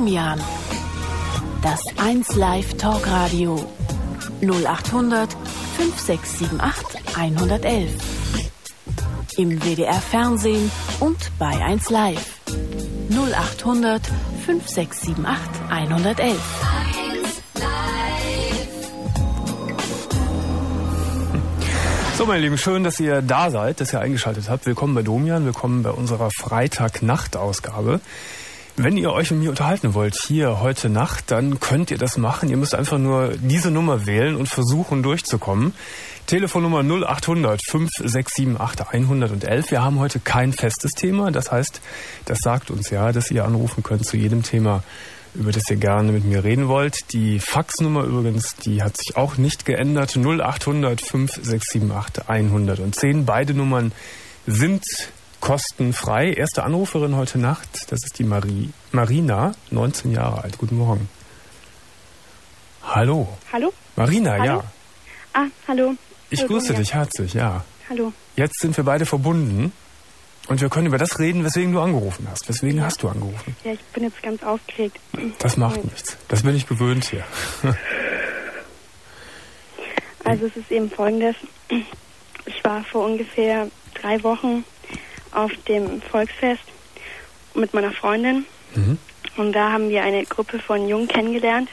Domian. Das 1 Live Talkradio 0800 5678 111. Im WDR Fernsehen und bei 1 Live 0800 5678 111. So, meine Lieben, schön, dass ihr da seid, dass ihr eingeschaltet habt. Willkommen bei Domian, willkommen bei unserer Freitag-Nacht-Ausgabe. Wenn ihr euch mit mir unterhalten wollt, hier heute Nacht, dann könnt ihr das machen. Ihr müsst einfach nur diese Nummer wählen und versuchen durchzukommen. Telefonnummer 0800 5678 111. Wir haben heute kein festes Thema. Das heißt, das sagt uns ja, dass ihr anrufen könnt zu jedem Thema, über das ihr gerne mit mir reden wollt. Die Faxnummer übrigens, die hat sich auch nicht geändert. 0800 5678 110. Beide Nummern sind kostenfrei. Erste Anruferin heute Nacht, das ist die Marie, Marina, 19 Jahre alt. Guten Morgen. Hallo. Hallo? Marina, Hallo? ja. Ah, hallo. Ich Hallo, grüße dich herzlich, ja. Hallo. Jetzt sind wir beide verbunden und wir können über das reden, weswegen du angerufen hast. Weswegen hast du angerufen? Ja, ich bin jetzt ganz aufgeregt. Das macht nichts. Das bin ich gewöhnt hier. Also es ist eben folgendes. Ich war vor ungefähr drei Wochen auf dem Volksfest mit meiner Freundin Mhm. und da haben wir eine Gruppe von Jungen kennengelernt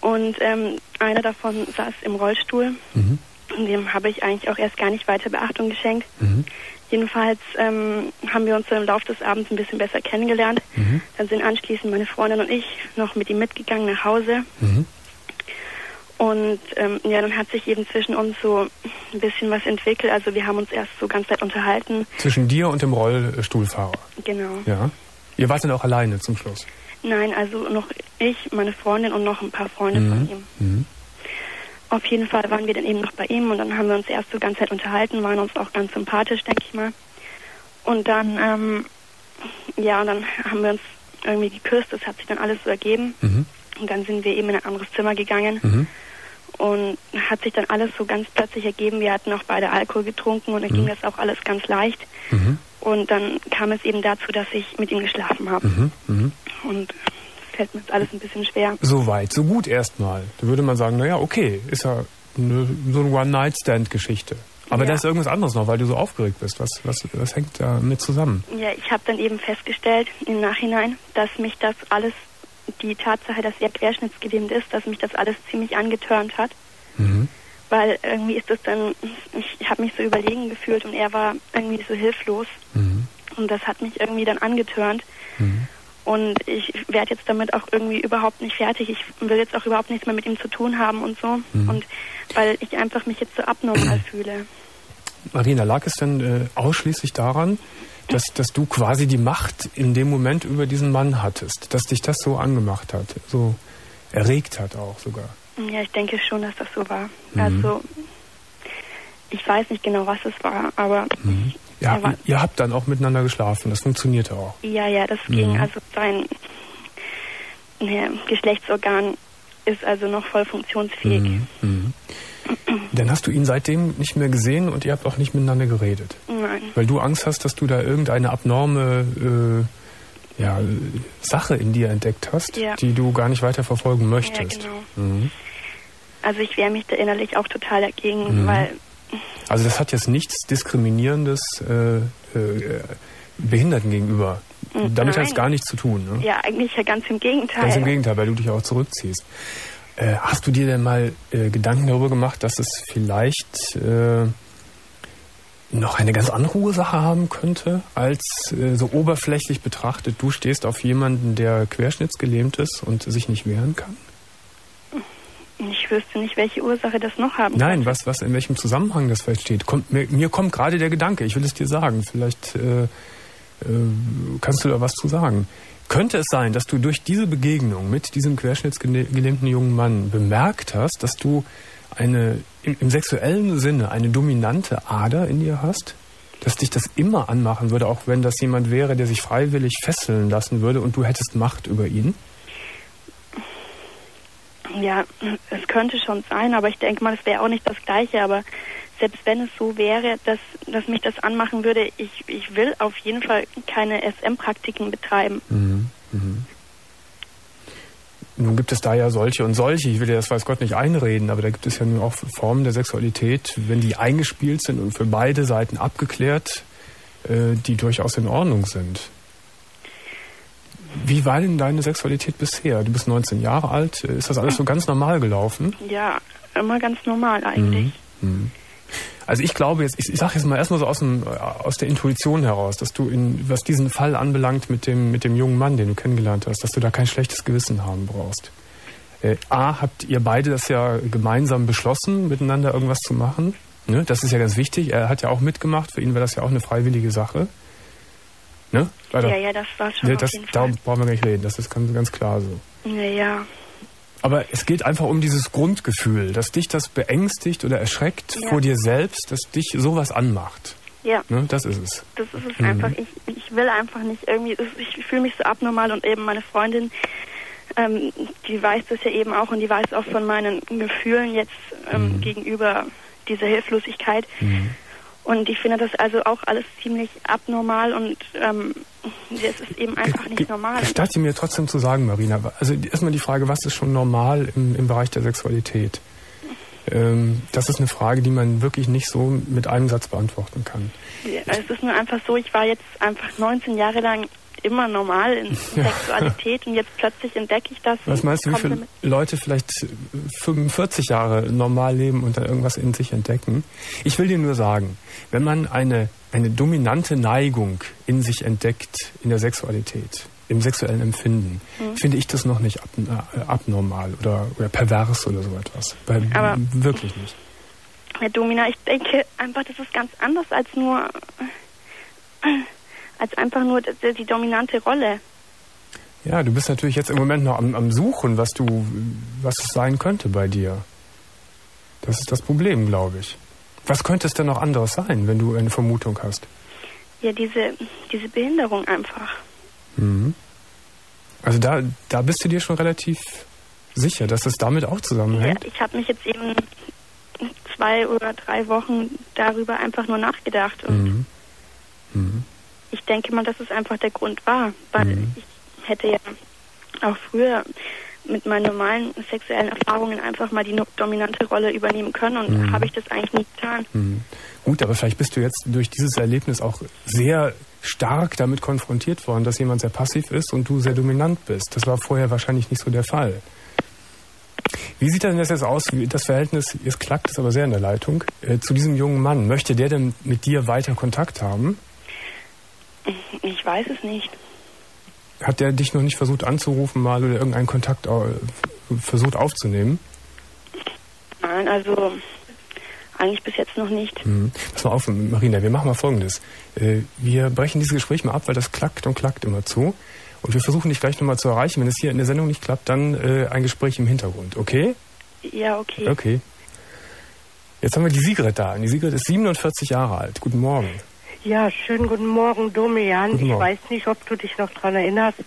und ähm, einer davon saß im Rollstuhl Mhm. und dem habe ich eigentlich auch erst gar nicht weiter Beachtung geschenkt. Mhm. Jedenfalls ähm, haben wir uns im Laufe des Abends ein bisschen besser kennengelernt. Mhm. Dann sind anschließend meine Freundin und ich noch mit ihm mitgegangen nach Hause. Mhm. Und ähm, ja, dann hat sich eben zwischen uns so ein bisschen was entwickelt. Also wir haben uns erst so ganz nett unterhalten. Zwischen dir und dem Rollstuhlfahrer. Genau. Ja. Ihr wart dann auch alleine zum Schluss. Nein, also noch ich, meine Freundin und noch ein paar Freunde von ihm. Mhm. Auf jeden Fall waren wir dann eben noch bei ihm und dann haben wir uns erst so ganz nett unterhalten, waren uns auch ganz sympathisch, denke ich mal. Und dann, ähm, ja, und dann haben wir uns irgendwie geküsst, das hat sich dann alles so ergeben. Mhm. Und dann sind wir eben in ein anderes Zimmer gegangen. Mhm. Und hat sich dann alles so ganz plötzlich ergeben. Wir hatten auch beide Alkohol getrunken und dann ging das auch alles ganz leicht. Mhm. Und dann kam es eben dazu, dass ich mit ihm geschlafen habe. Mhm. Mhm. Und fällt mir jetzt alles ein bisschen schwer. So weit, so gut erstmal. Da würde man sagen, naja, okay, ist ja eine, so eine One-Night-Stand-Geschichte. Aber Ja. da ist irgendwas anderes noch, weil du so aufgeregt bist. Was, was, was hängt da mit zusammen? Ja, ich habe dann eben festgestellt im Nachhinein, dass mich das alles, die Tatsache, dass er querschnittsgelähmt ist, dass mich das alles ziemlich angetörnt hat. Mhm. Weil irgendwie ist es dann, ich habe mich so überlegen gefühlt und er war irgendwie so hilflos. Mhm. Und das hat mich irgendwie dann angetörnt. Mhm. Und ich werde jetzt damit auch irgendwie überhaupt nicht fertig. Ich will jetzt auch überhaupt nichts mehr mit ihm zu tun haben und so. Mhm. Und weil ich einfach mich jetzt so abnormal fühle. Marina, lag es denn äh, ausschließlich daran, dass, dass du quasi die Macht in dem Moment über diesen Mann hattest? Dass dich das so angemacht hat, so erregt hat auch sogar? Ja, ich denke schon, dass das so war. Mhm. Also, ich weiß nicht genau, was es war, aber Ja, Er war- ihr habt dann auch miteinander geschlafen, das funktionierte auch. ja, ja, das ging. Mhm. Also sein ja, Geschlechtsorgan ist also noch voll funktionsfähig. Mhm. Dann hast du ihn seitdem nicht mehr gesehen und ihr habt auch nicht miteinander geredet. Nein. Weil du Angst hast, dass du da irgendeine abnorme äh, ja, Sache in dir entdeckt hast, Ja. die du gar nicht weiter verfolgen Ja, möchtest. genau. Mhm. Also ich wehre mich da innerlich auch total dagegen, Mhm. weil Also das hat jetzt nichts Diskriminierendes äh, äh, Behinderten gegenüber. Damit hat es gar nichts zu tun. Ne? ja eigentlich ja ganz im Gegenteil. Ganz im Gegenteil, weil du dich auch zurückziehst. Äh, hast du dir denn mal äh, Gedanken darüber gemacht, dass es vielleicht äh, noch eine ganz andere Ursache haben könnte, als äh, so oberflächlich betrachtet, du stehst auf jemanden, der querschnittsgelähmt ist und sich nicht wehren kann? Ich wüsste nicht, welche Ursache das noch haben Nein, könnte. was, was, in welchem Zusammenhang das vielleicht steht. Kommt, mir, mir kommt gerade der Gedanke, ich will es dir sagen, vielleicht äh, kannst du da was zu sagen. Könnte es sein, dass du durch diese Begegnung mit diesem querschnittsgelähmten jungen Mann bemerkt hast, dass du eine im, im sexuellen Sinne eine dominante Ader in dir hast? Dass dich das immer anmachen würde, auch wenn das jemand wäre, der sich freiwillig fesseln lassen würde und du hättest Macht über ihn? Ja, es könnte schon sein, aber ich denke mal, es wäre auch nicht das Gleiche. Aber selbst wenn es so wäre, dass, dass mich das anmachen würde, ich, ich will auf jeden Fall keine SM-Praktiken betreiben. Mhm. Mhm. nun gibt es da ja solche und solche, ich will dir das weiß Gott nicht einreden, aber da gibt es ja nun auch Formen der Sexualität, wenn die eingespielt sind und für beide Seiten abgeklärt, äh, die durchaus in Ordnung sind. Wie war denn deine Sexualität bisher? Du bist 19 Jahre alt. Ist das alles so ganz normal gelaufen? Ja, immer ganz normal eigentlich. Mhm. Mhm. Also ich glaube jetzt, ich, ich sage jetzt mal erstmal so aus, dem, aus der Intuition heraus, dass du in, was diesen Fall anbelangt mit dem, mit dem jungen Mann, den du kennengelernt hast, dass du da kein schlechtes Gewissen haben brauchst. Äh, A, habt ihr beide das ja gemeinsam beschlossen, miteinander irgendwas zu machen? Ne? Das ist ja ganz wichtig. Er hat ja auch mitgemacht. Für ihn war das ja auch eine freiwillige Sache. Ne? Ja, ja, das war schon. Ne, das, darum brauchen wir gar nicht reden. Das ist ganz, ganz klar so. Ja, ja. Aber es geht einfach um dieses Grundgefühl, dass dich das beängstigt oder erschreckt ja. vor dir selbst, dass dich sowas anmacht. Ja. Ne, das ist es. Das ist es mhm. einfach. Ich, ich will einfach nicht irgendwie, ich fühle mich so abnormal und eben meine Freundin, ähm, die weiß das ja eben auch und die weiß auch von meinen Gefühlen jetzt ähm, mhm. gegenüber dieser Hilflosigkeit. Mhm. Und ich finde das also auch alles ziemlich abnormal und ähm, das ist eben einfach nicht normal. Gestatte mir trotzdem zu sagen, Marina, also erstmal die Frage, was ist schon normal im, im Bereich der Sexualität? Ähm, das ist eine Frage, die man wirklich nicht so mit einem Satz beantworten kann. Ja, es ist nur einfach so, ich war jetzt einfach 19 Jahre lang immer normal in Sexualität und jetzt plötzlich entdecke ich das. Was meinst du, wie viele Leute vielleicht 45 Jahre normal leben und dann irgendwas in sich entdecken? Ich will dir nur sagen, wenn man eine, eine dominante Neigung in sich entdeckt in der Sexualität, im sexuellen Empfinden, mhm. finde ich das noch nicht ab, äh, abnormal oder, oder pervers oder so etwas. Weil, Aber wirklich nicht. Herr Domina, ich denke einfach, das ist ganz anders als nur als einfach nur die, die dominante Rolle. Ja, du bist natürlich jetzt im Moment noch am, am, Suchen, was du, was es sein könnte bei dir. Das ist das Problem, glaube ich. Was könnte es denn noch anderes sein, wenn du eine Vermutung hast? Ja, diese, diese Behinderung einfach. Mhm. Also da, da bist du dir schon relativ sicher, dass es damit auch zusammenhängt? Ja, ich habe mich jetzt eben zwei oder drei Wochen darüber einfach nur nachgedacht und mhm. Denke mal, dass es einfach der Grund war, weil mhm. ich hätte ja auch früher mit meinen normalen sexuellen Erfahrungen einfach mal die dominante Rolle übernehmen können und mhm. habe ich das eigentlich nie getan. Mhm. Gut, aber vielleicht bist du jetzt durch dieses Erlebnis auch sehr stark damit konfrontiert worden, dass jemand sehr passiv ist und du sehr dominant bist. Das war vorher wahrscheinlich nicht so der Fall. Wie sieht denn das jetzt aus? Das Verhältnis, jetzt klackt es aber sehr in der Leitung, äh, zu diesem jungen Mann. Möchte der denn mit dir weiter Kontakt haben? Ich weiß es nicht. Hat der dich noch nicht versucht anzurufen mal oder irgendeinen Kontakt versucht aufzunehmen? Nein, also eigentlich bis jetzt noch nicht. Mhm. Pass mal auf, Marina, wir machen mal Folgendes. Äh, wir brechen dieses Gespräch mal ab, weil das klackt und klackt immer zu. Und wir versuchen dich gleich nochmal zu erreichen. Wenn es hier in der Sendung nicht klappt, dann äh, ein Gespräch im Hintergrund, okay? Ja, okay. Okay. Jetzt haben wir die Sigrid da. Die Sigrid ist 47 Jahre alt. Guten Morgen. Ja, schönen guten Morgen, Domian. Guten Morgen. Ich weiß nicht, ob du dich noch daran erinnerst.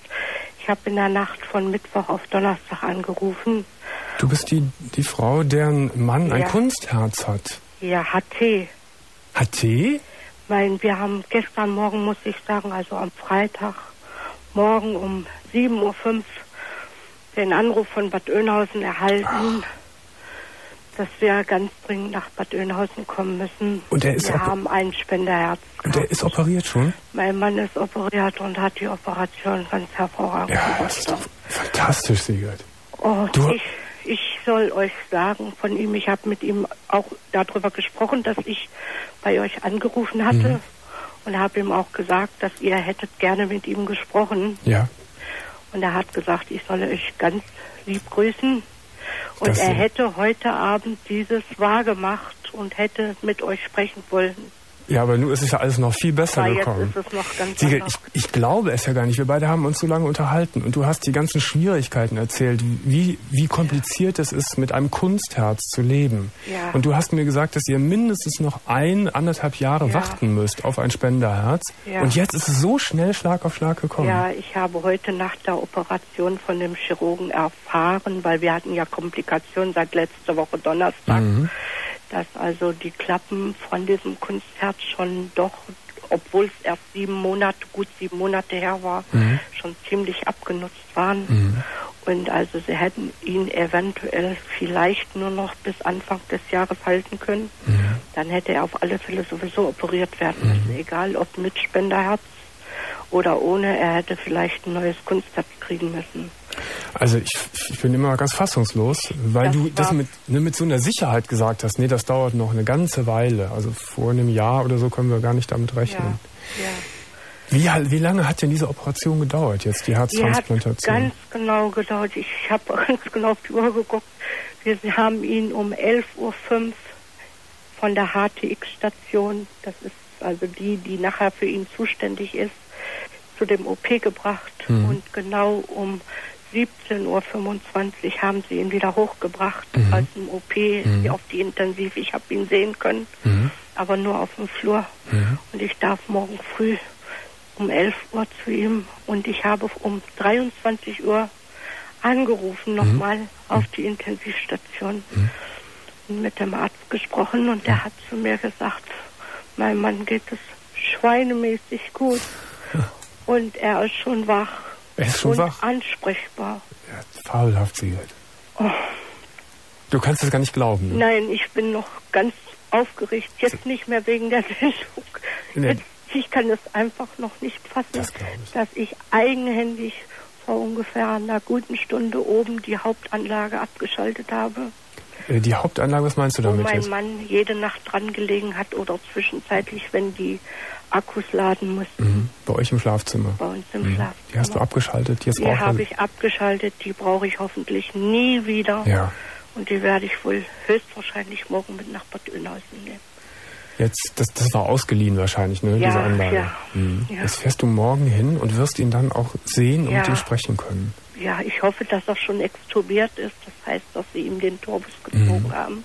Ich habe in der Nacht von Mittwoch auf Donnerstag angerufen. Du bist die, die Frau, deren Mann ja. ein Kunstherz hat. Ja, HT. HT? Mein, wir haben gestern Morgen, muss ich sagen, also am Freitag, morgen um 7.05 Uhr den Anruf von Bad Oeynhausen erhalten. Ach dass wir ganz dringend nach Bad Oeynhausen kommen müssen. Und er ist wir haben ein Spenderherz. Und er ist operiert schon? Mein Mann ist operiert und hat die Operation ganz hervorragend Ja, das ist doch fantastisch, Sigurd. Oh, du ich, ich soll euch sagen von ihm, ich habe mit ihm auch darüber gesprochen, dass ich bei euch angerufen hatte mhm. und habe ihm auch gesagt, dass ihr hättet gerne mit ihm gesprochen. Ja. Und er hat gesagt, ich solle euch ganz lieb grüßen. Und das er hätte heute Abend dieses wahrgemacht und hätte mit euch sprechen wollen. Ja, aber nun ist es ja alles noch viel besser ja, gekommen. Jetzt ist es noch ganz Siege, ich, ich, glaube es ja gar nicht. Wir beide haben uns so lange unterhalten und du hast die ganzen Schwierigkeiten erzählt, wie, wie kompliziert es ist, mit einem Kunstherz zu leben. Ja. Und du hast mir gesagt, dass ihr mindestens noch ein, anderthalb Jahre ja. warten müsst auf ein Spenderherz. Ja. Und jetzt ist es so schnell Schlag auf Schlag gekommen. Ja, ich habe heute nach der Operation von dem Chirurgen erfahren, weil wir hatten ja Komplikationen seit letzter Woche Donnerstag. Mhm dass also die Klappen von diesem Kunstherz schon doch, obwohl es erst sieben Monate, gut sieben Monate her war, mhm. schon ziemlich abgenutzt waren. Mhm. Und also sie hätten ihn eventuell vielleicht nur noch bis Anfang des Jahres halten können. Mhm. Dann hätte er auf alle Fälle sowieso operiert werden müssen, egal ob mit Spenderherz oder ohne. Er hätte vielleicht ein neues Kunstherz kriegen müssen. Also ich, ich bin immer ganz fassungslos, weil Das du das mit, ne, mit so einer Sicherheit gesagt hast, nee, das dauert noch eine ganze Weile. Also vor einem Jahr oder so können wir gar nicht damit rechnen. ja. Wie, halt- wie lange hat denn diese Operation gedauert jetzt, die Die hat Herztransplantation? ganz genau gedauert. Ich habe ganz genau auf die Uhr geguckt. Wir haben ihn um 11.05 Uhr von der HTX-Station, das ist also die, die nachher für ihn zuständig ist, zu dem OP gebracht. Mhm. Und genau um 17.25 Uhr haben sie ihn wieder hochgebracht Mhm. aus dem OP auf die Intensiv. Ich habe ihn sehen können, Mhm. aber nur auf dem Flur. Mhm. Und ich darf morgen früh um 11 Uhr zu ihm und ich habe um 23 Uhr angerufen nochmal auf die Intensivstation und mit dem Arzt gesprochen und der hat zu mir gesagt, mein Mann geht es schweinemäßig gut und er ist schon wach Er ist schon und wach. ansprechbar. Ja, fabelhaft, Sigrid. Oh. Du kannst es gar nicht glauben. Ne? Nein, ich bin noch ganz aufgeregt. Jetzt nicht mehr wegen der Sendung. Nee. Jetzt, ich kann es einfach noch nicht fassen, Das ich. dass ich eigenhändig vor ungefähr einer guten Stunde oben die Hauptanlage abgeschaltet habe, Äh, Die Hauptanlage, was meinst du wo damit mein jetzt? Mann jede Nacht dran gelegen hat oder zwischenzeitlich, wenn die Akkus laden mussten Mhm. Bei euch im Schlafzimmer. bei uns im Mhm. Schlafzimmer. Die hast du abgeschaltet, jetzt Die habe er- ich abgeschaltet, die brauche ich hoffentlich nie wieder. Ja, Und die werde ich wohl höchstwahrscheinlich morgen mit nach Bad Oeynhausen nehmen. jetzt, das, das war ausgeliehen wahrscheinlich, ne, Ja, diese Anlage. ja, Mhm. ja. Jetzt fährst du morgen hin und wirst ihn dann auch sehen und Ja. mit ihm sprechen können. Ja, ich hoffe, dass er schon extubiert ist. Das heißt, dass sie ihm den Turbus gezogen Mhm. haben.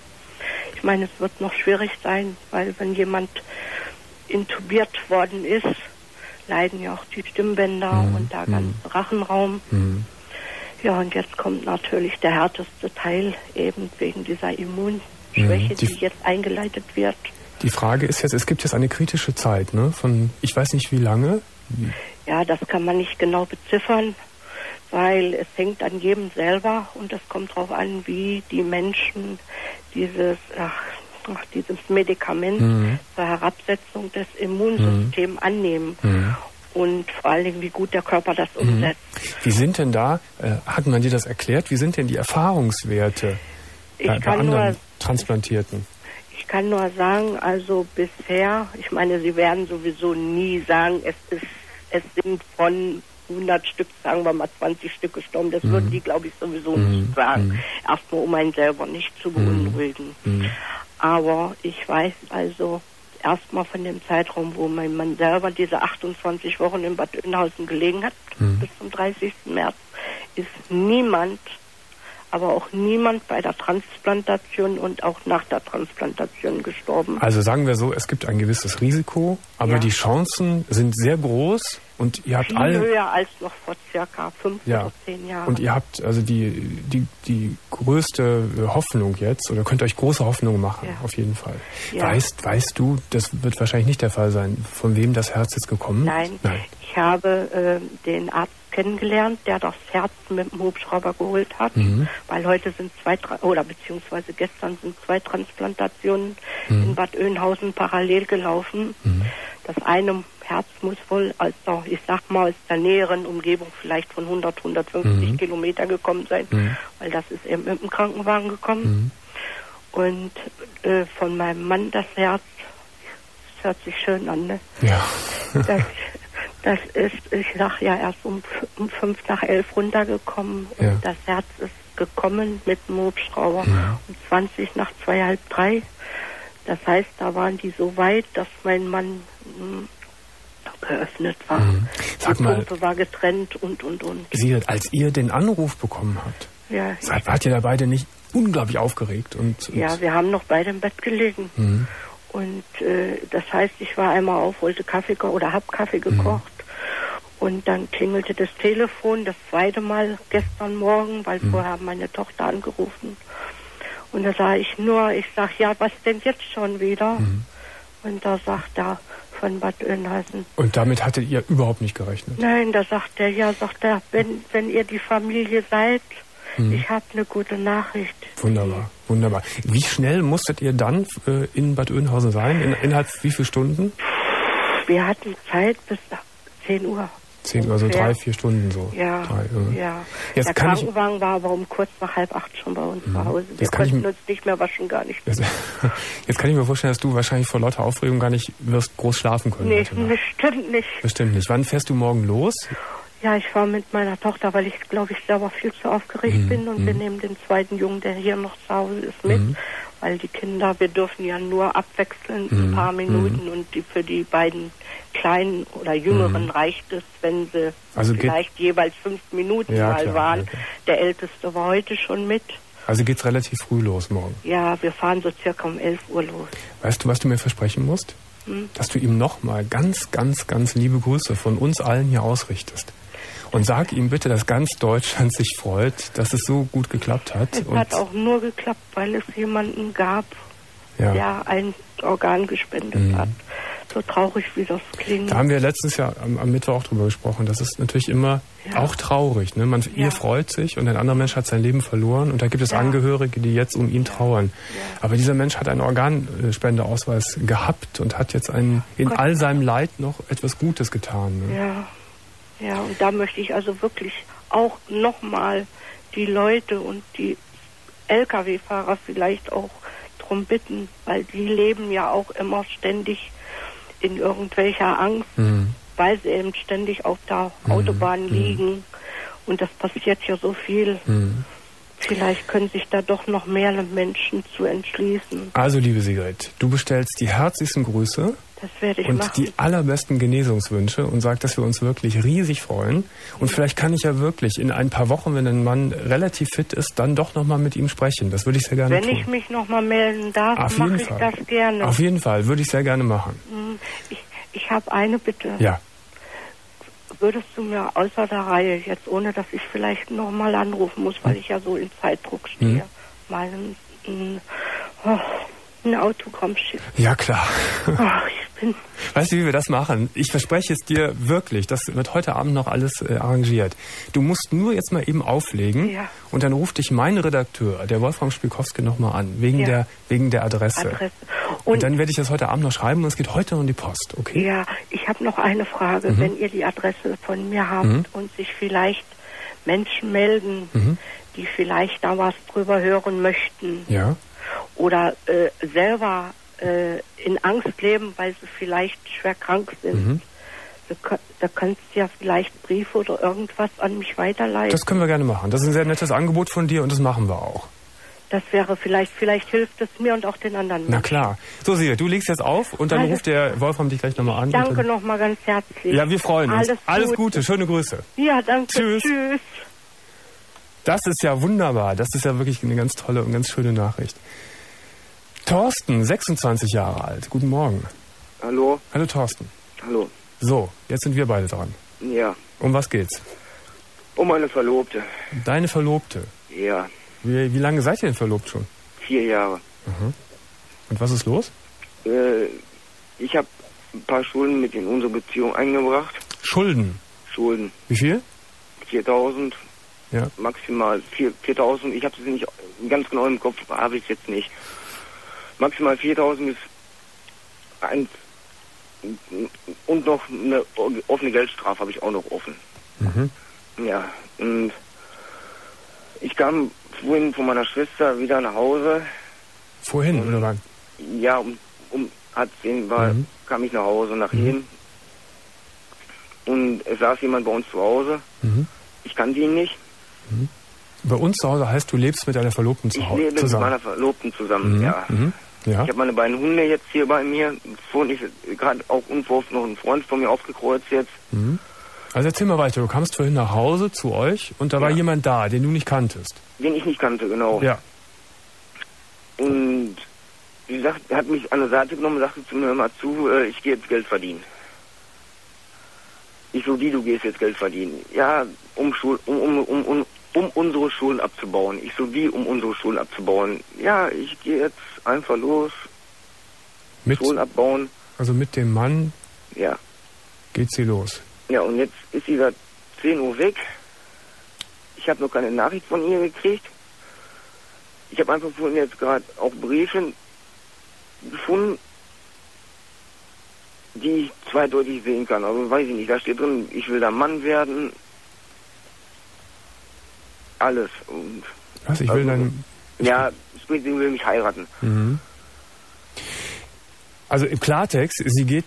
Ich meine, es wird noch schwierig sein, weil wenn jemand intubiert worden ist, leiden ja auch die Stimmbänder Mhm. und der ganze Rachenraum. Mhm. Ja, und jetzt kommt natürlich der härteste Teil, eben wegen dieser Immunschwäche, Mhm, die- die jetzt eingeleitet wird. Die Frage ist jetzt, es gibt jetzt eine kritische Zeit, ne, von, ich weiß nicht wie lange. Ja, das kann man nicht genau beziffern, weil es hängt an jedem selber und es kommt darauf an, wie die Menschen dieses, ach, ach, dieses Medikament Mhm. zur Herabsetzung des Immunsystems annehmen Mhm. und vor allen Dingen, wie gut der Körper das umsetzt. Wie sind denn da, äh, hat man dir das erklärt, wie sind denn die Erfahrungswerte Ich bei, bei anderen nur Transplantierten? Ich kann nur sagen, also bisher, ich meine, Sie werden sowieso nie sagen, es ist, es sind von 100 Stück, sagen wir mal 20 Stück gestorben. Das würden die, glaube ich, sowieso nicht sagen. Erstmal, um einen selber nicht zu beunruhigen. Aber ich weiß also erstmal von dem Zeitraum, wo mein Mann selber diese 28 Wochen in Bad Oeynhausen gelegen hat, bis zum 30. März, ist niemand aber auch niemand bei der Transplantation und auch nach der Transplantation gestorben. Also sagen wir so, es gibt ein gewisses Risiko, aber Ja. die Chancen sind sehr groß und ihr habt Viel alle höher als noch vor circa fünf ja oder zehn Jahren. und ihr habt also die die die größte äh, Hoffnung jetzt oder könnt euch große Hoffnung machen Ja. auf jeden Fall. Ja. Weißt weißt du, das wird wahrscheinlich nicht der Fall sein, von wem das Herz jetzt gekommen Nein, ist? Nein. ich habe äh, den Arzt kennengelernt, der das Herz mit dem Hubschrauber geholt hat, Mhm. weil heute sind zwei, oder beziehungsweise gestern sind zwei Transplantationen Mhm. in Bad Oeynhausen parallel gelaufen. Das eine Herz muss wohl aus der, ich sag mal, aus der näheren Umgebung vielleicht von 100, 150 Mhm. Kilometer gekommen sein, Mhm. weil das ist eben mit dem Krankenwagen gekommen. Und äh, von meinem Mann das Herz, das hört sich schön an, ne? Ja. Das, das ist, ich sag ja, erst um, um fünf nach elf runtergekommen und Ja. das Herz ist gekommen mit dem Hubschrauber Ja. um 20 nach zwei, halb drei. Das heißt, da waren die so weit, dass mein Mann mh, geöffnet war. Mhm. Sag die mal- Pumpe war getrennt und, und, und. Sigrid, als ihr den Anruf bekommen habt, Ja, seid, wart ihr da beide nicht unglaublich aufgeregt und, und ja, wir haben noch beide im Bett gelegen. Mhm. Und äh, das heißt, ich war einmal auf, wollte Kaffee oder hab Kaffee gekocht. Und dann klingelte das Telefon das zweite Mal gestern Morgen, weil vorher hat meine Tochter angerufen. Und da sah ich nur, ich sag, ja, was denn jetzt schon wieder? Und da sagt er, von Bad Oeynhausen. Und damit hattet ihr überhaupt nicht gerechnet? Nein, da sagt er, ja, sagt er, wenn, wenn ihr die Familie seid, Mhm. ich habe eine gute Nachricht. Wunderbar, wunderbar. Wie schnell musstet ihr dann äh, in Bad Oeynhausen sein? In, innerhalb wie viele Stunden? Wir hatten Zeit bis 10 Uhr. Zehn Uhr, so ungefähr. drei, vier Stunden so. Ja, Drei, äh. ja. Jetzt Der kann ich- Mhm. Krankenwagen war aber um kurz nach halb acht schon bei uns zu Hause. Wir ich konnten uns nicht mehr waschen, gar nicht. Jetzt, jetzt kann ich mir vorstellen, dass du wahrscheinlich vor lauter Aufregung gar nicht wirst groß schlafen können. Nee, bestimmt nicht. Bestimmt nicht. Wann fährst du morgen los? Ja, ich war mit meiner Tochter, weil ich, glaube ich, selber viel zu aufgeregt Mhm, bin und wir nehmen den zweiten Jungen, der hier noch zu Hause ist, mit. Mhm. Weil die Kinder, wir dürfen ja nur abwechselnd Mhm, ein paar Minuten und die, für die beiden Kleinen oder Jüngeren reicht es, wenn sie Mhm. Also vielleicht jeweils fünf Minuten Ja, mal klar, waren. ja. Der Älteste war heute schon mit. Also geht's relativ früh los morgen. Ja, wir fahren so circa um 11 Uhr los. Weißt du, was du mir versprechen musst? Hm? Dass du ihm nochmal ganz, ganz, ganz liebe Grüße von uns allen hier ausrichtest. Und sag ihm bitte, dass ganz Deutschland sich freut, dass es so gut geklappt hat. Es hat auch nur geklappt, weil es jemanden gab, ja. der ein Organ gespendet Mhm. hat. So traurig, wie das klingt. Da haben wir letztes Jahr am, am Mittwoch auch drüber gesprochen. Das ist natürlich immer Ja. auch traurig. Ne? Man, Ja. Ihr freut sich und ein anderer Mensch hat sein Leben verloren und da gibt es. Angehörige, die jetzt um ihn trauern. Aber dieser Mensch hat einen Organspendeausweis gehabt und hat jetzt einen, in all seinem Leid noch etwas Gutes getan. Ne? Ja, ja, und da möchte ich also wirklich auch nochmal die Leute und die Lkw-Fahrer vielleicht auch drum bitten, weil die leben ja auch immer ständig in irgendwelcher Angst, Mhm. weil sie eben ständig auf der Autobahn liegen. Und das passiert ja so viel. Mhm. Vielleicht können sich da doch noch mehr Menschen zu entschließen. Also, liebe Sigrid, du bestellst die herzlichsten Grüße Das werde ich und machen. die allerbesten Genesungswünsche und sagst, dass wir uns wirklich riesig freuen. Und vielleicht kann ich ja wirklich in ein paar Wochen, wenn ein Mann relativ fit ist, dann doch nochmal mit ihm sprechen. Das würde ich sehr gerne Wenn tun. ich mich nochmal melden darf, mache ich Fall. das gerne. Auf jeden Fall, würde ich sehr gerne machen. Hm, Ich, ich habe eine Bitte. Ja. Würdest du mir außer der Reihe, jetzt ohne dass ich vielleicht nochmal anrufen muss, weil ich ja so in Zeitdruck stehe, Mhm. mal ein, ein, oh, ein Autogramm schicken? Ja, klar. Ach, ich bin, Weißt du, wie wir das machen? Ich verspreche es dir wirklich. Das wird heute Abend noch alles äh, arrangiert. Du musst nur jetzt mal eben auflegen Ja. und dann ruft dich mein Redakteur, der Wolfram Spielkowski, nochmal an, wegen, Ja. der, wegen der Adresse. Adresse. Und, Und, dann werde ich das heute Abend noch schreiben und es geht heute noch in die Post, okay? ja, ich habe noch eine Frage. Mhm. Wenn ihr die Adresse von mir habt und sich vielleicht Menschen melden, Mhm. die vielleicht da was drüber hören möchten, Ja. Oder äh, selber äh, in Angst leben, weil sie vielleicht schwer krank sind. Mhm. Da, könntest du ja vielleicht Briefe oder irgendwas an mich weiterleiten. Das können wir gerne machen. Das ist ein sehr nettes Angebot von dir und das machen wir auch. Das wäre vielleicht, vielleicht hilft es mir und auch den anderen Na Menschen. klar. So, Sieger, du legst jetzt auf und dann Alles- ruft der Wolfram dich gleich nochmal an. Danke nochmal ganz herzlich. Ja, wir freuen uns. Alles, Alles Gute. Gute, schöne Grüße. Ja, danke. Tschüss. Tschüss. Das ist ja wunderbar. Das ist ja wirklich eine ganz tolle und ganz schöne Nachricht. Thorsten, 26 Jahre alt. Guten Morgen. Hallo, Hallo Thorsten. hallo. So, jetzt sind wir beide dran. Ja, Um was geht's? um meine Verlobte. Deine Verlobte. Ja, Wie, wie lange seid ihr denn verlobt schon? vier Jahre. Und was ist los? Äh, ich habe ein paar Schulden mit in unsere Beziehung eingebracht. Schulden. Schulden Wie viel? 4000, Ja. maximal 4 4000. Ich habe es nicht ganz genau im Kopf, habe ich jetzt nicht. Maximal 4000 ist eins und noch eine offene Geldstrafe habe ich auch noch offen. Mhm. Ja, und ich kam vorhin von meiner Schwester wieder nach Hause. Vorhin, oder wann? Ja, um, um halb zehn war, Mhm. kam ich nach Hause nach ihm. Und es saß jemand bei uns zu Hause. Mhm. Ich kannte ihn nicht. Bei uns zu Hause heißt, du lebst mit deiner Verlobten zu Ich Hause lebe mit zusammen. meiner Verlobten zusammen, Mhm. ja. Mhm. Ja. Ich habe meine beiden Hunde jetzt hier bei mir. Vorhin ist gerade auch unverhofft noch ein Freund von mir aufgekreuzt jetzt. Also erzähl mal weiter. Du kamst vorhin nach Hause zu euch und da war Ja. jemand da, den du nicht kanntest. Den ich nicht kannte, genau. Ja. Und sie sagt, er hat mich an der Seite genommen und sagte zu mir, hör mal zu, äh, ich gehe jetzt Geld verdienen. Ich so, wie, du gehst jetzt Geld verdienen? Ja, um, Schul um, um, um, um, unsere Schulen abzubauen. Ich so, wie, um unsere Schulen abzubauen? Ja, ich gehe jetzt einfach los, Mit, Schulen abbauen. also mit dem Mann, Ja. geht sie los. Ja, und jetzt ist sie seit 10 Uhr weg. Ich habe noch keine Nachricht von ihr gekriegt. Ich habe einfach von ihr jetzt gerade auch Briefe gefunden, die ich zweideutig sehen kann. Also weiß ich nicht, da steht drin, ich will der Mann werden. Alles. Und Was? Ich will Also- dann. ja, sie will mich heiraten. Mhm. Also im Klartext, sie geht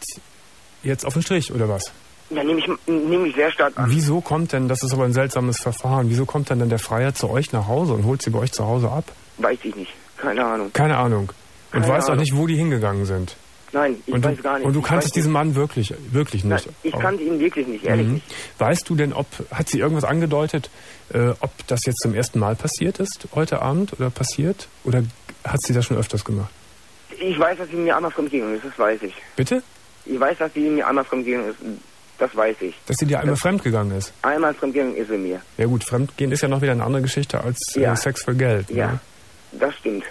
jetzt auf den Strich, oder was? Ja, nehme ich, nehme ich sehr stark an. Wieso kommt denn, das ist aber ein seltsames Verfahren, wieso kommt denn dann der Freier zu euch nach Hause und holt sie bei euch zu Hause ab? Weiß ich nicht. Keine Ahnung. Keine Ahnung. Und Keine weißt auch Ahnung. nicht, wo die hingegangen sind. Nein, ich und weiß du, gar nicht. Und du kanntest diesen Mann wirklich, wirklich Nein, nicht. ich Oh. kannte ihn wirklich nicht, ehrlich Mhm. nicht. Weißt du denn, ob, hat sie irgendwas angedeutet, äh, ob das jetzt zum ersten Mal passiert ist, heute Abend, oder passiert? Oder hat sie das schon öfters gemacht? Ich weiß, dass sie mir einmal fremdgegangen ist, das weiß ich. Bitte? Ich weiß, dass sie mir einmal fremdgegangen ist, das weiß ich. Dass sie dir einmal Das- fremdgegangen ist? Einmal fremdgegangen ist sie mir. Ja gut, Fremdgehen ist ja noch wieder eine andere Geschichte als Ja. äh, Sex für Geld. Ja, Ne? das stimmt.